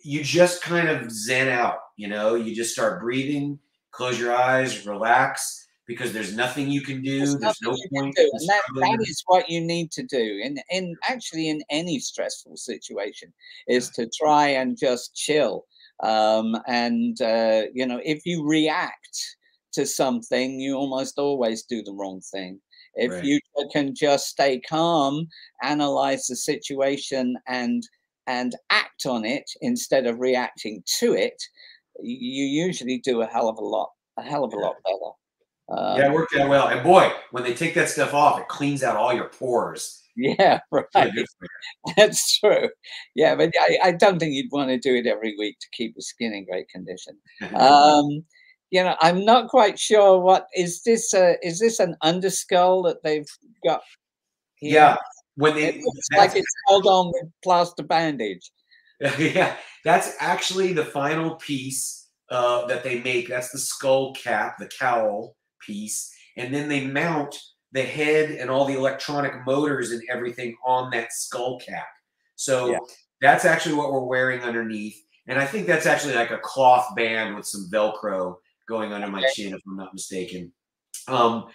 S2: you just kind of zen out. You know, you just start breathing, close your eyes, relax, because there's nothing you can do.
S1: There's
S2: There's, no
S1: nothing you can
S2: point.
S1: and that, that is what you need to do in in actually in any stressful situation is to try and just chill um, and uh, you know if you react to something you almost always do the wrong thing if
S2: Right.
S1: you can just stay calm analyze the situation and and act on it instead of reacting to it you usually do a hell of a lot a hell of a lot better um,
S2: yeah, it worked out well. And boy, when they take that stuff off, it cleans out all your pores.
S1: yeah right
S2: It's really good for you.
S1: That's true. Yeah, but I, I don't think you'd want to do it every week to keep the skin in great condition. Um, you know, I'm not quite sure what is this. Uh, is this an underskull that they've got? here?
S2: yeah, when they
S1: it looks like it's held on with plaster bandage.
S2: yeah, that's actually the final piece uh, that they make. That's the skull cap, the cowl piece, and then they mount the head and all the electronic motors and everything on that skull cap. So
S1: Yeah.
S2: that's actually what we're wearing underneath, and I think that's actually like a cloth band with some Velcro going under my chin, if I'm not mistaken. Um,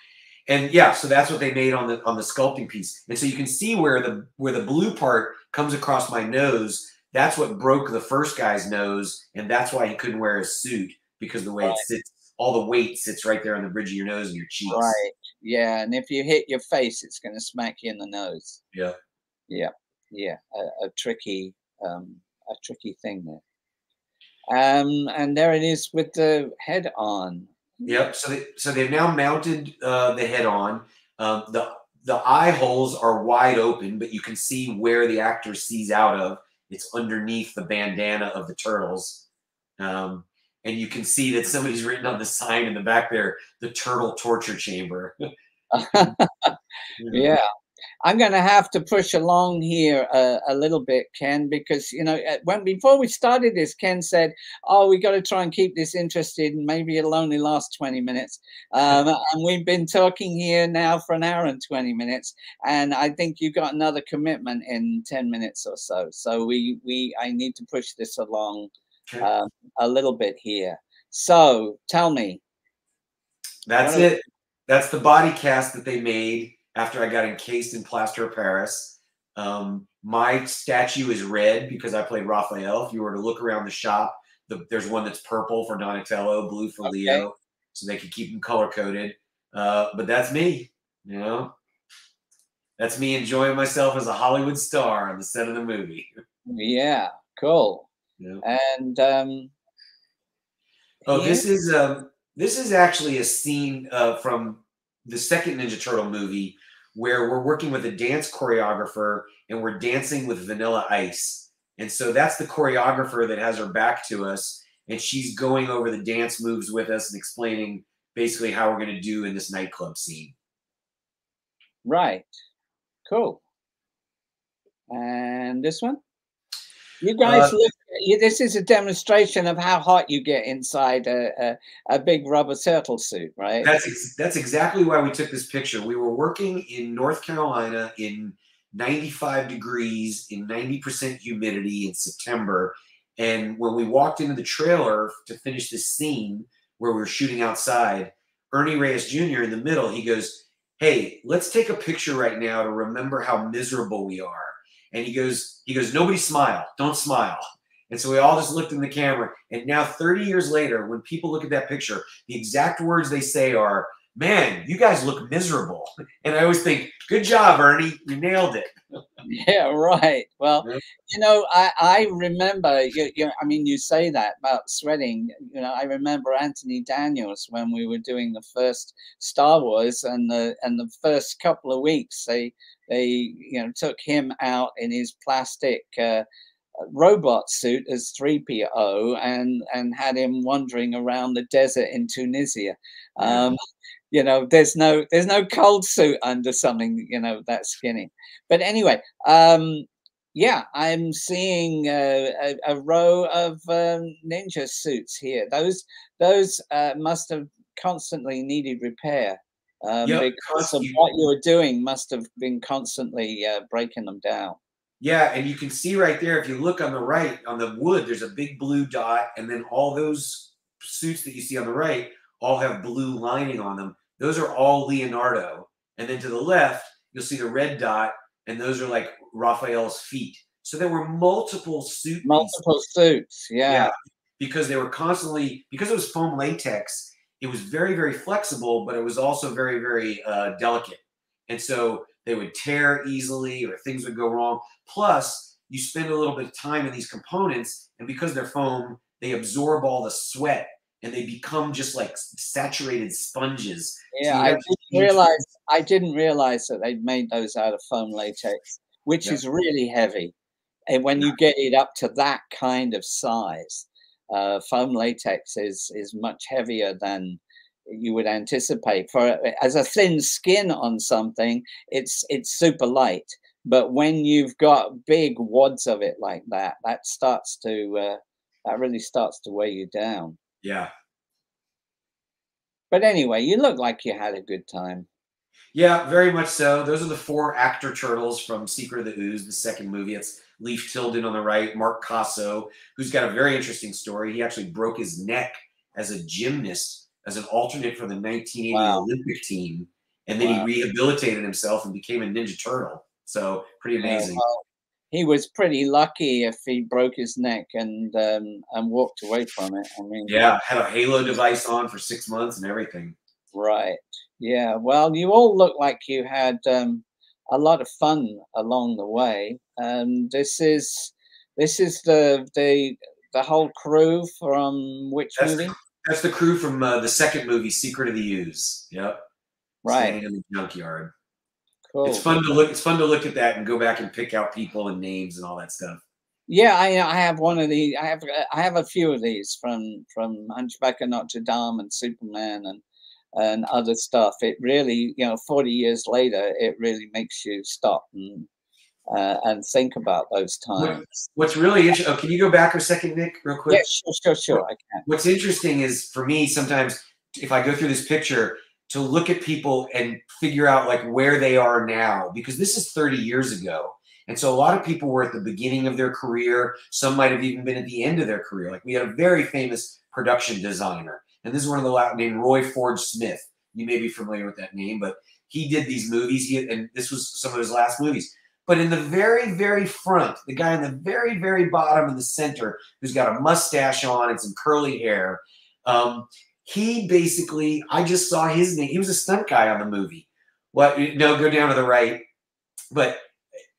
S2: and yeah, so that's what they made on the on the sculpting piece, and so you can see where the where the blue part comes across my nose. That's what broke the first guy's nose, and that's why he couldn't wear his suit because the way
S1: Right.
S2: it sits, all the weight sits right there on the bridge of your nose and your cheeks.
S1: Right. Yeah, and if you hit your face, it's going to smack you in the nose.
S2: Yeah.
S1: Yeah. Yeah. A, a tricky, um, a tricky thing there. Um, and there it is with the head on.
S2: Yep. So they so they've now mounted uh, the head on. Um, the the eye holes are wide open, but you can see where the actor sees out of. It's underneath the bandana of the turtles. Um, and you can see that somebody's written on the sign in the back there, the turtle torture chamber.
S1: Yeah. I'm going to have to push along here a, a little bit, Kenn, because you know when before we started this, Kenn said, "Oh, we got to try and keep this interested, and maybe it'll only last 20 minutes." Um, and we've been talking here now for an hour and 20 minutes, and I think you've got another commitment in 10 minutes or so. So we we I need to push this along um, a little bit here. So tell me,
S2: That's it. That's the body cast that they made after I got encased in plaster of Paris. Um, my statue is red because I played Raphael. If you were to look around the shop, the, there's one that's purple for Donatello, blue for okay. Leo, so they can keep them color coded. Uh, but that's me, you know. That's me enjoying myself as a Hollywood star on the set of the movie.
S1: Yeah, cool. Yeah. And um,
S2: oh, this is um, this is actually a scene uh, from the second Ninja Turtle movie where we're working with a dance choreographer and we're dancing with Vanilla Ice. And so that's the choreographer that has her back to us. And she's going over the dance moves with us and explaining basically how we're going to do in this nightclub scene.
S1: Right. Cool. And this one? You guys uh, look. This is a demonstration of how hot you get inside a, a, a big rubber turtle suit, right?
S2: That's ex- that's exactly why we took this picture. We were working in North Carolina in 95 degrees in 90% humidity in September, and when we walked into the trailer to finish this scene where we were shooting outside, Ernie Reyes Jr. in the middle, he goes, "Hey, let's take a picture right now to remember how miserable we are." And he goes, he goes, nobody smile. Don't smile. And so we all just looked in the camera. And now, 30 years later, when people look at that picture, the exact words they say are, man, you guys look miserable. And I always think, good job, Ernie. You nailed it.
S1: yeah, right. Well, yeah. you know, I, I remember, you, you, I mean, you say that about sweating. You know, I remember Anthony Daniels when we were doing the first Star Wars and the, and the first couple of weeks, they, they you know took him out in his plastic uh, robot suit as 3PO and and had him wandering around the desert in Tunisia. Um, you know, there's no there's no cold suit under something you know that skinny. But anyway, um, yeah, I'm seeing a, a, row of um, ninja suits here. Those those uh, must have constantly needed repair um, yep, because of what you were doing must have been constantly uh, breaking them down.
S2: Yeah, and you can see right there if you look on the right on the wood, there's a big blue dot, and then all those suits that you see on the right all have blue lining on them. Those are all Leonardo, and then to the left you'll see the red dot, and those are like Raphael's feet. So there were multiple suits.
S1: Multiple suits, yeah. yeah.
S2: Because they were constantly because it was foam latex it was very very flexible but it was also very very uh, delicate and so they would tear easily or things would go wrong. Plus you spend a little bit of time in these components and because they're foam they absorb all the sweat and they become just like saturated sponges.
S1: Yeah so i didn't realize i didn't realize that they made those out of foam latex which yeah. is really heavy. And when you get it up to that kind of size uh, foam latex is is much heavier than you would anticipate. For as a thin skin on something, it's it's super light. But when you've got big wads of it like that, that starts to uh, that really starts to weigh you down.
S2: Yeah.
S1: But anyway, you look like you had a good time.
S2: Yeah, very much so. Those are the four actor turtles from Secret of the Ooze, the second movie. It's Leif Tilden on the right, Mark Caso, who's got a very interesting story. He actually broke his neck as a gymnast, as an alternate for the 1980 wow. Olympic team. And then wow. he rehabilitated himself and became a Ninja Turtle. So pretty amazing. Yeah, well,
S1: he was pretty lucky if he broke his neck and um, and walked away from it. I mean,
S2: yeah, had a Halo device on for six months and everything.
S1: Right. Yeah. Well, you all look like you had um, a lot of fun along the way. Um, this is this is the the the whole crew from which
S2: that's
S1: movie?
S2: That's the crew from uh, the second movie, Secret of the Ooze. Yep.
S1: Right.
S2: Staying in the junkyard. Cool. It's fun to look. It's fun to look at that and go back and pick out people and names and all that stuff.
S1: Yeah, I, I have one of these. I have I have a few of these from from Hunchback of Notre Dame and Superman and and other stuff. It really, you know, 40 years later, it really makes you stop and uh, and think about those times.
S2: What's really interesting, oh, can you go back a second, Nick, real quick?
S1: Yeah, sure, sure, sure, I can.
S2: What's interesting is for me, sometimes if I go through this picture, to look at people and figure out like where they are now, because this is 30 years ago. And so a lot of people were at the beginning of their career. Some might have even been at the end of their career. Like we had a very famous production designer and this is one of the Latin named Roy Forge Smith. You may be familiar with that name, but he did these movies. He and this was some of his last movies. But in the very, very front, the guy in the very, very bottom in the center, who's got a mustache on and some curly hair, um, he basically, I just saw his name. He was a stunt guy on the movie. What? No, go down to the right. But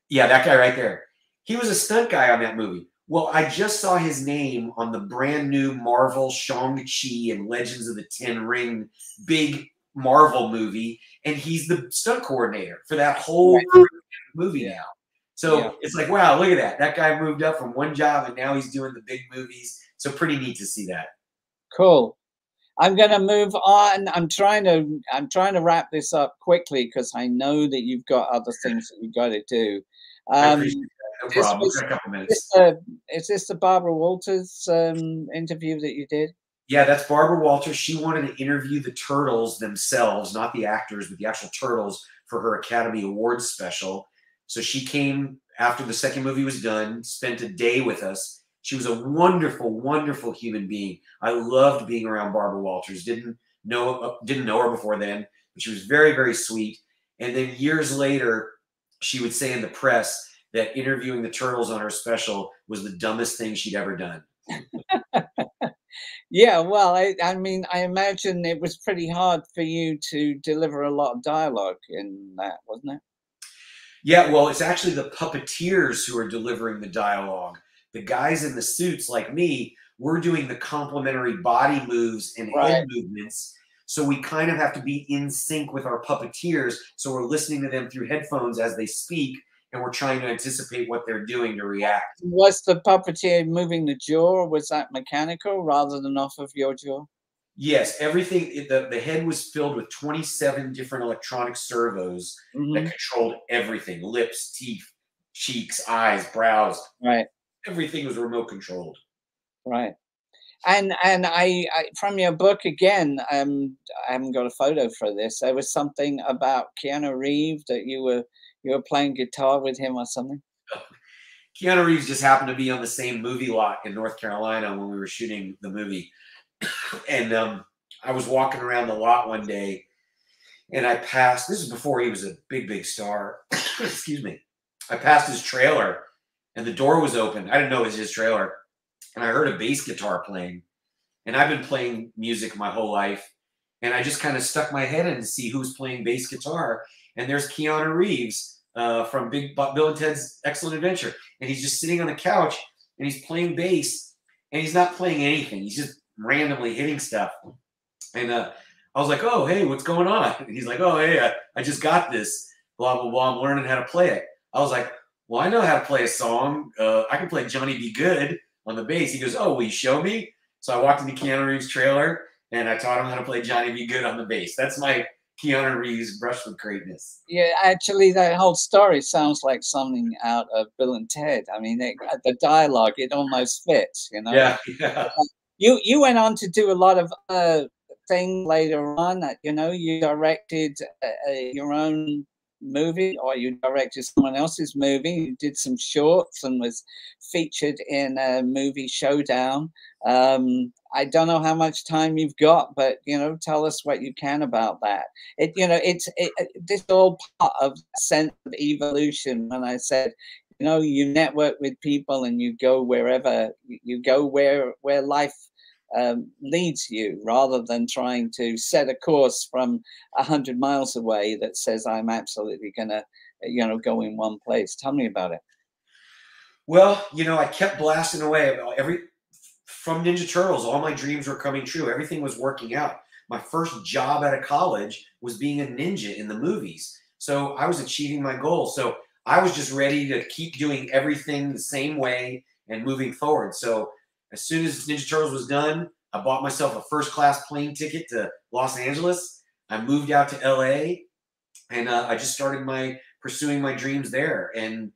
S2: yeah, that guy right there. He was a stunt guy on that movie. Well, I just saw his name on the brand new Marvel Shang-Chi and Legends of the Ten Ring big Marvel movie, and he's the stunt coordinator for that whole movie now. So yeah. it's like, wow, look at that. That guy moved up from one job and now he's doing the big movies. So pretty neat to see that.
S1: Cool. I'm going to move on. I'm trying to I'm trying to wrap this up quickly because I know that you've got other things that you've got to do. Um,
S2: no problem. Was, a couple minutes.
S1: Is this, the, is this the Barbara Walters um, interview that you did?
S2: Yeah, that's Barbara Walters. She wanted to interview the turtles themselves, not the actors, but the actual turtles for her Academy Awards special. So she came after the second movie was done, spent a day with us. She was a wonderful, wonderful human being. I loved being around Barbara Walters. Didn't know didn't know her before then, but she was very, very sweet. And then years later, she would say in the press that interviewing the turtles on her special was the dumbest thing she'd ever done.
S1: yeah, well, I, I mean, I imagine it was pretty hard for you to deliver a lot of dialogue in that, wasn't it?
S2: Yeah, well, it's actually the puppeteers who are delivering the dialogue. The guys in the suits, like me, we're doing the complementary body moves and right. head movements. So we kind of have to be in sync with our puppeteers. So we're listening to them through headphones as they speak, and we're trying to anticipate what they're doing to react.
S1: Was the puppeteer moving the jaw, or was that mechanical rather than off of your jaw?
S2: Yes, everything. The, the head was filled with 27 different electronic servos mm-hmm. that controlled everything lips, teeth, cheeks, eyes, brows.
S1: Right.
S2: Everything was remote controlled.
S1: Right. And and I, I from your book again, um, I haven't got a photo for this. There was something about Keanu Reeves that you were you were playing guitar with him or something.
S2: Keanu Reeves just happened to be on the same movie lot in North Carolina when we were shooting the movie and um, I was walking around the lot one day and I passed, this is before he was a big, big star. Excuse me. I passed his trailer and the door was open. I didn't know it was his trailer. And I heard a bass guitar playing. And I've been playing music my whole life. And I just kind of stuck my head in to see who's playing bass guitar. And there's Keanu Reeves uh, from Big Bill and Ted's Excellent Adventure. And he's just sitting on the couch and he's playing bass. And he's not playing anything. He's just randomly hitting stuff. And uh, I was like, oh, hey, what's going on? And he's like, oh, hey, I, I just got this, blah, blah, blah. I'm learning how to play it. I was like, well, I know how to play a song. Uh, I can play Johnny B. Goode on the bass. He goes, oh, will you show me? So I walked into Keanu Reeves' trailer and I taught him how to play Johnny B. Goode on the bass. That's my Keanu Reeves brush with greatness.
S1: Yeah, actually, that whole story sounds like something out of Bill and Ted. I mean, it, the dialogue, it almost fits, you know?
S2: Yeah, yeah
S1: you you went on to do a lot of uh, things later on. That you know, you directed uh, your own movie or you directed someone else's movie. You did some shorts and was featured in a movie Showdown. Um, I don't know how much time you've got, but you know, tell us what you can about that. It, you know, it's it, this all part of sense of evolution. When I said, you know you network with people and you go wherever you go where where life um, leads you rather than trying to set a course from a hundred miles away that says i'm absolutely gonna you know go in one place. Tell me about it.
S2: Well you know i kept blasting away. Every from ninja turtles all my dreams were coming true. Everything was working out. My first job out of college was being a ninja in the movies. So i was achieving my goals. So I was just ready to keep doing everything the same way and moving forward. So as soon as Ninja Turtles was done, I bought myself a first class plane ticket to Los Angeles. I moved out to LA and uh, I just started my pursuing my dreams there. And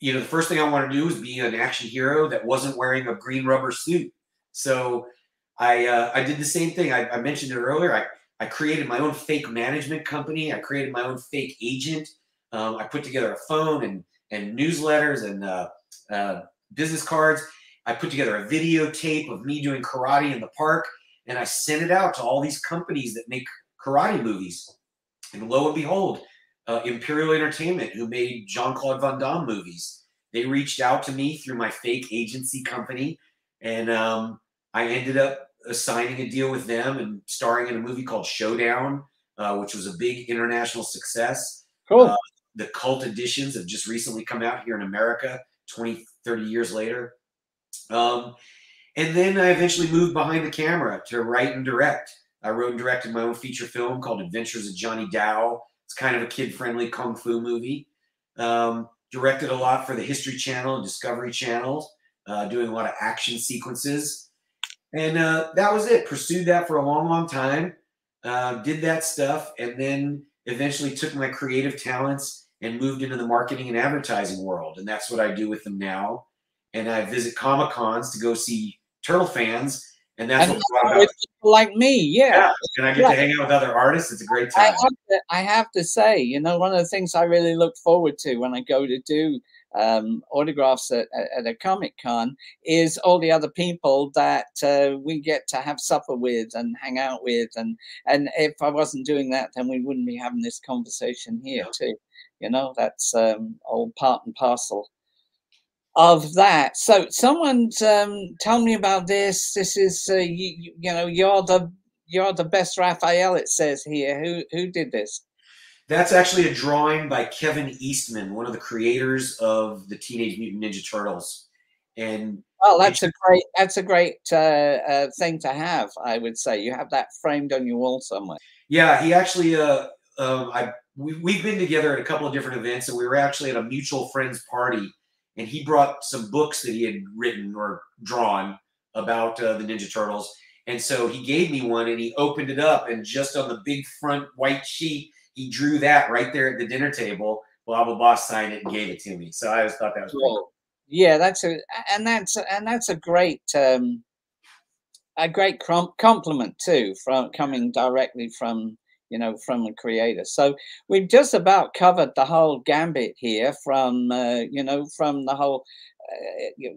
S2: you know, the first thing I wanted to do was be an action hero that wasn't wearing a green rubber suit. So I uh, I did the same thing. I, I mentioned it earlier. I I created my own fake management company. I created my own fake agent. Um, I put together a phone and and newsletters and uh, uh, business cards. I put together a videotape of me doing karate in the park, and I sent it out to all these companies that make karate movies. And lo and behold, uh, Imperial Entertainment, who made Jean Claude Van Damme movies. They reached out to me through my fake agency company, and um, I ended up signing a deal with them and starring in a movie called Showdown, uh, which was a big international success.
S1: Cool.
S2: Uh, the cult editions have just recently come out here in America, 20, 30 years later. Um, and then I eventually moved behind the camera to write and direct. I wrote and directed my own feature film called Adventures of Johnny Tao. It's kind of a kid friendly kung fu movie. Um, directed a lot for the History Channel and Discovery Channel, uh, doing a lot of action sequences. And uh, that was it. Pursued that for a long, long time. Uh, did that stuff, and then eventually took my creative talents and moved into the marketing and advertising world. And that's what I do with them now. And I visit Comic Cons to go see Turtle fans. And that's
S1: and what like me, yeah. yeah.
S2: And I get yeah. to hang out with other artists. It's a great time.
S1: I have, to, I have to say, you know, one of the things I really look forward to when I go to do um, autographs at, at, a Comic Con is all the other people that uh, we get to have supper with and hang out with. And, and if I wasn't doing that, then we wouldn't be having this conversation here, yeah. too. You know, that's um, all part and parcel of that. So someone's um, tell me about this. This is uh, you, you know you're the you're the best Raphael. It says here. Who who did this?
S2: That's actually a drawing by Kevin Eastman, one of the creators of the Teenage Mutant Ninja Turtles. And
S1: oh, that's a great that's a great uh, uh, thing to have. I would say you have that framed on your wall somewhere.
S2: Yeah, he actually. Uh, um, I we, we've been together at a couple of different events, and we were actually at a mutual friend's party and he brought some books that he had written or drawn about uh, the Ninja Turtles. And so he gave me one and he opened it up, and just on the big front white sheet, he drew that right there at the dinner table. Blah blah blah, signed it and gave it to me. So I always thought that was cool.
S1: Yeah, that's a and that's and that's a great um, a great compliment too from coming directly from you know, from a creator. So we've just about covered the whole gambit here from, uh, you know, from the whole uh,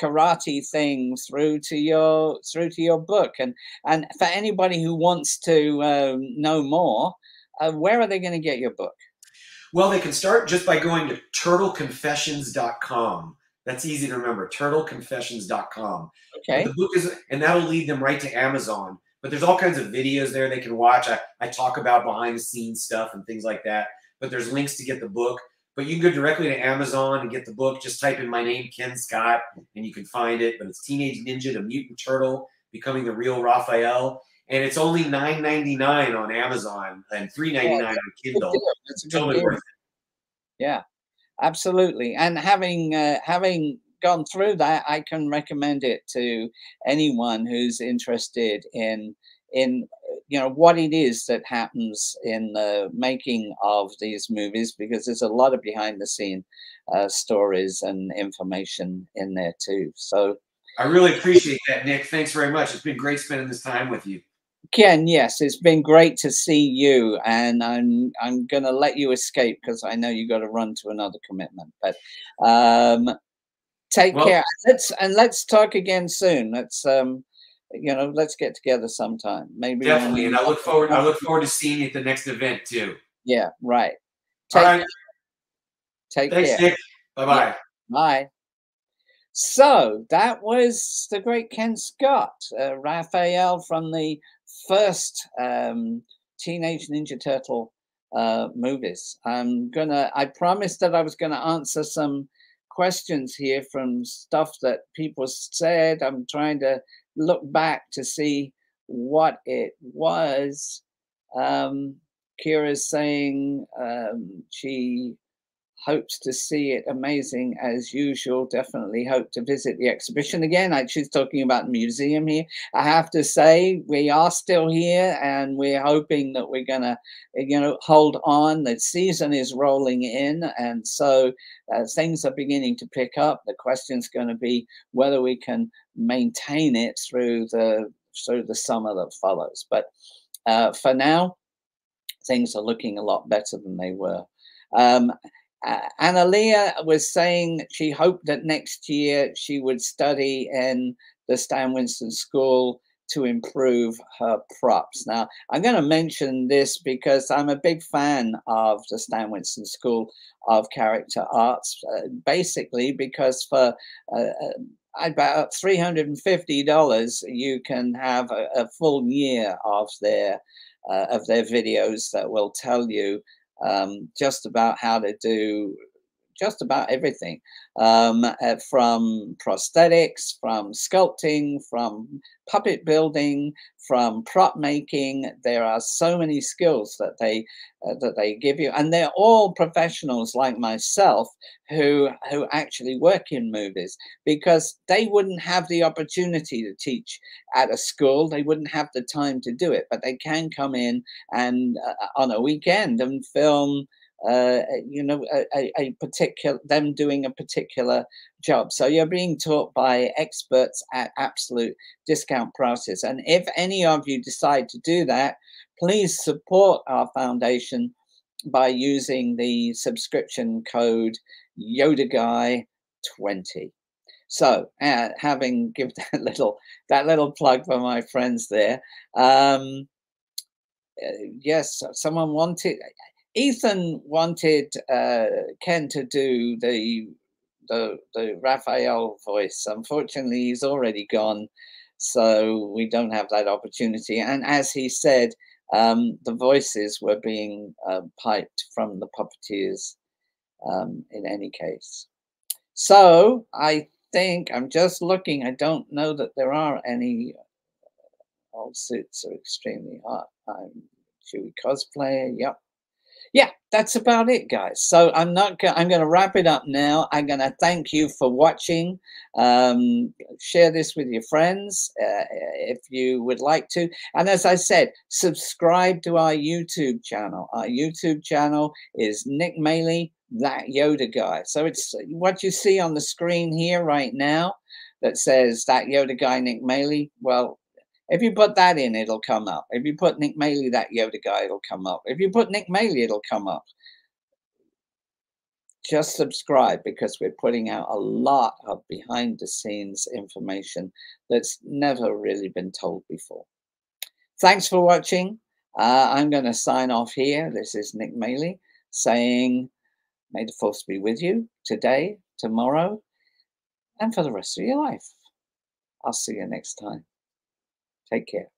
S1: karate thing through to your through to your book. And and for anybody who wants to um, know more, uh, where are they going to get your book?
S2: Well, they can start just by going to turtleconfessions.com. That's easy to remember, turtleconfessions.com.
S1: Okay.
S2: The book is, and that'll lead them right to Amazon. But there's all kinds of videos there they can watch. I, I talk about behind the scenes stuff and things like that. But there's links to get the book. But you can go directly to Amazon and get the book. Just type in my name, Kenn Scott, and you can find it. But it's Teenage Ninja, the Mutant Turtle, Becoming the Real Raphael. And it's only $9.99 on Amazon and $3.99 yeah, on Kindle. It's totally worth it.
S1: Yeah, absolutely. And having uh, having gone through that, I can recommend it to anyone who's interested in in you know what it is that happens in the making of these movies because there's a lot of behind the scene uh, stories and information in there too. So
S2: i really appreciate that nick. Thanks very much. It's been great spending this time with you.
S1: Kenn yes it's been great to see you and i'm i'm gonna let you escape because i know you got to run to another commitment but um Take well, care. Let's and let's talk again soon. Let's um, you know, let's get together sometime. Maybe
S2: definitely. And I look forward. I look forward to seeing you at the next event too.
S1: Yeah. Right. Take
S2: All right. Care.
S1: Take
S2: Thanks,
S1: care.
S2: Nick. Bye bye. Yeah.
S1: Bye. So that was the great Kenn Scott, uh, Raphael from the first um, Teenage Ninja Turtle uh, movies. I'm gonna. I promised that I was gonna answer some questions here from stuff that people said. I'm trying to look back to see what it was. Um, Kira's saying um, she hopes to see it amazing as usual. Definitely hope to visit the exhibition again. I, she's talking about museum here. I have to say, we are still here and we're hoping that we're going to, you know, hold on. The season is rolling in. And so uh, things are beginning to pick up. The question is going to be whether we can maintain it through the through the summer that follows. But uh, for now, things are looking a lot better than they were. Um, uh, Analia was saying she hoped that next year she would study in the Stan Winston School to improve her props. Now, I'm going to mention this because I'm a big fan of the Stan Winston School of Character Arts, uh, basically because for uh, uh about $350, you can have a, a full year of their uh, of their videos that will tell you um, just about how to do just about everything um, uh, from prosthetics, from sculpting, from puppet building, from prop making. There are so many skills that they uh, that they give you, and they're all professionals like myself who who actually work in movies because they wouldn't have the opportunity to teach at a school. They wouldn't have the time to do it, but they can come in and uh, on a weekend and film uh, you know, a, a, particular them doing a particular job. So you're being taught by experts at absolute discount prices. And if any of you decide to do that, please support our foundation by using the subscription code Yoda Guy 20. So, uh, having give that little that little plug for my friends there, um, uh, yes, someone wanted Ethan wanted uh, Kenn to do the the the Raphael voice. Unfortunately, he's already gone, so we don't have that opportunity. And as he said, um, the voices were being uh, piped from the puppeteers. Um, in any case, so I think I'm just looking. I don't know that there are any. All suits are extremely hot. I'm Chewy cosplayer. Yep yeah, that's about it, guys. So I'm not. I'm going to wrap it up now. I'm going to thank you for watching. Um, share this with your friends uh, if you would like to. And as I said, subscribe to our YouTube channel. Our YouTube channel is Nick Maley, that Yoda guy. So it's what you see on the screen here right now that says that Yoda guy, Nick Maley. Well, if you put that in, it'll come up. If you put Nick Maley, that Yoda guy, it'll come up. If you put Nick Maley, it'll come up. Just subscribe because we're putting out a lot of behind the scenes information that's never really been told before. Thanks for watching. Uh, I'm going to sign off here. This is Nick Maley saying, May the force be with you today, tomorrow, and for the rest of your life. I'll see you next time. Take care.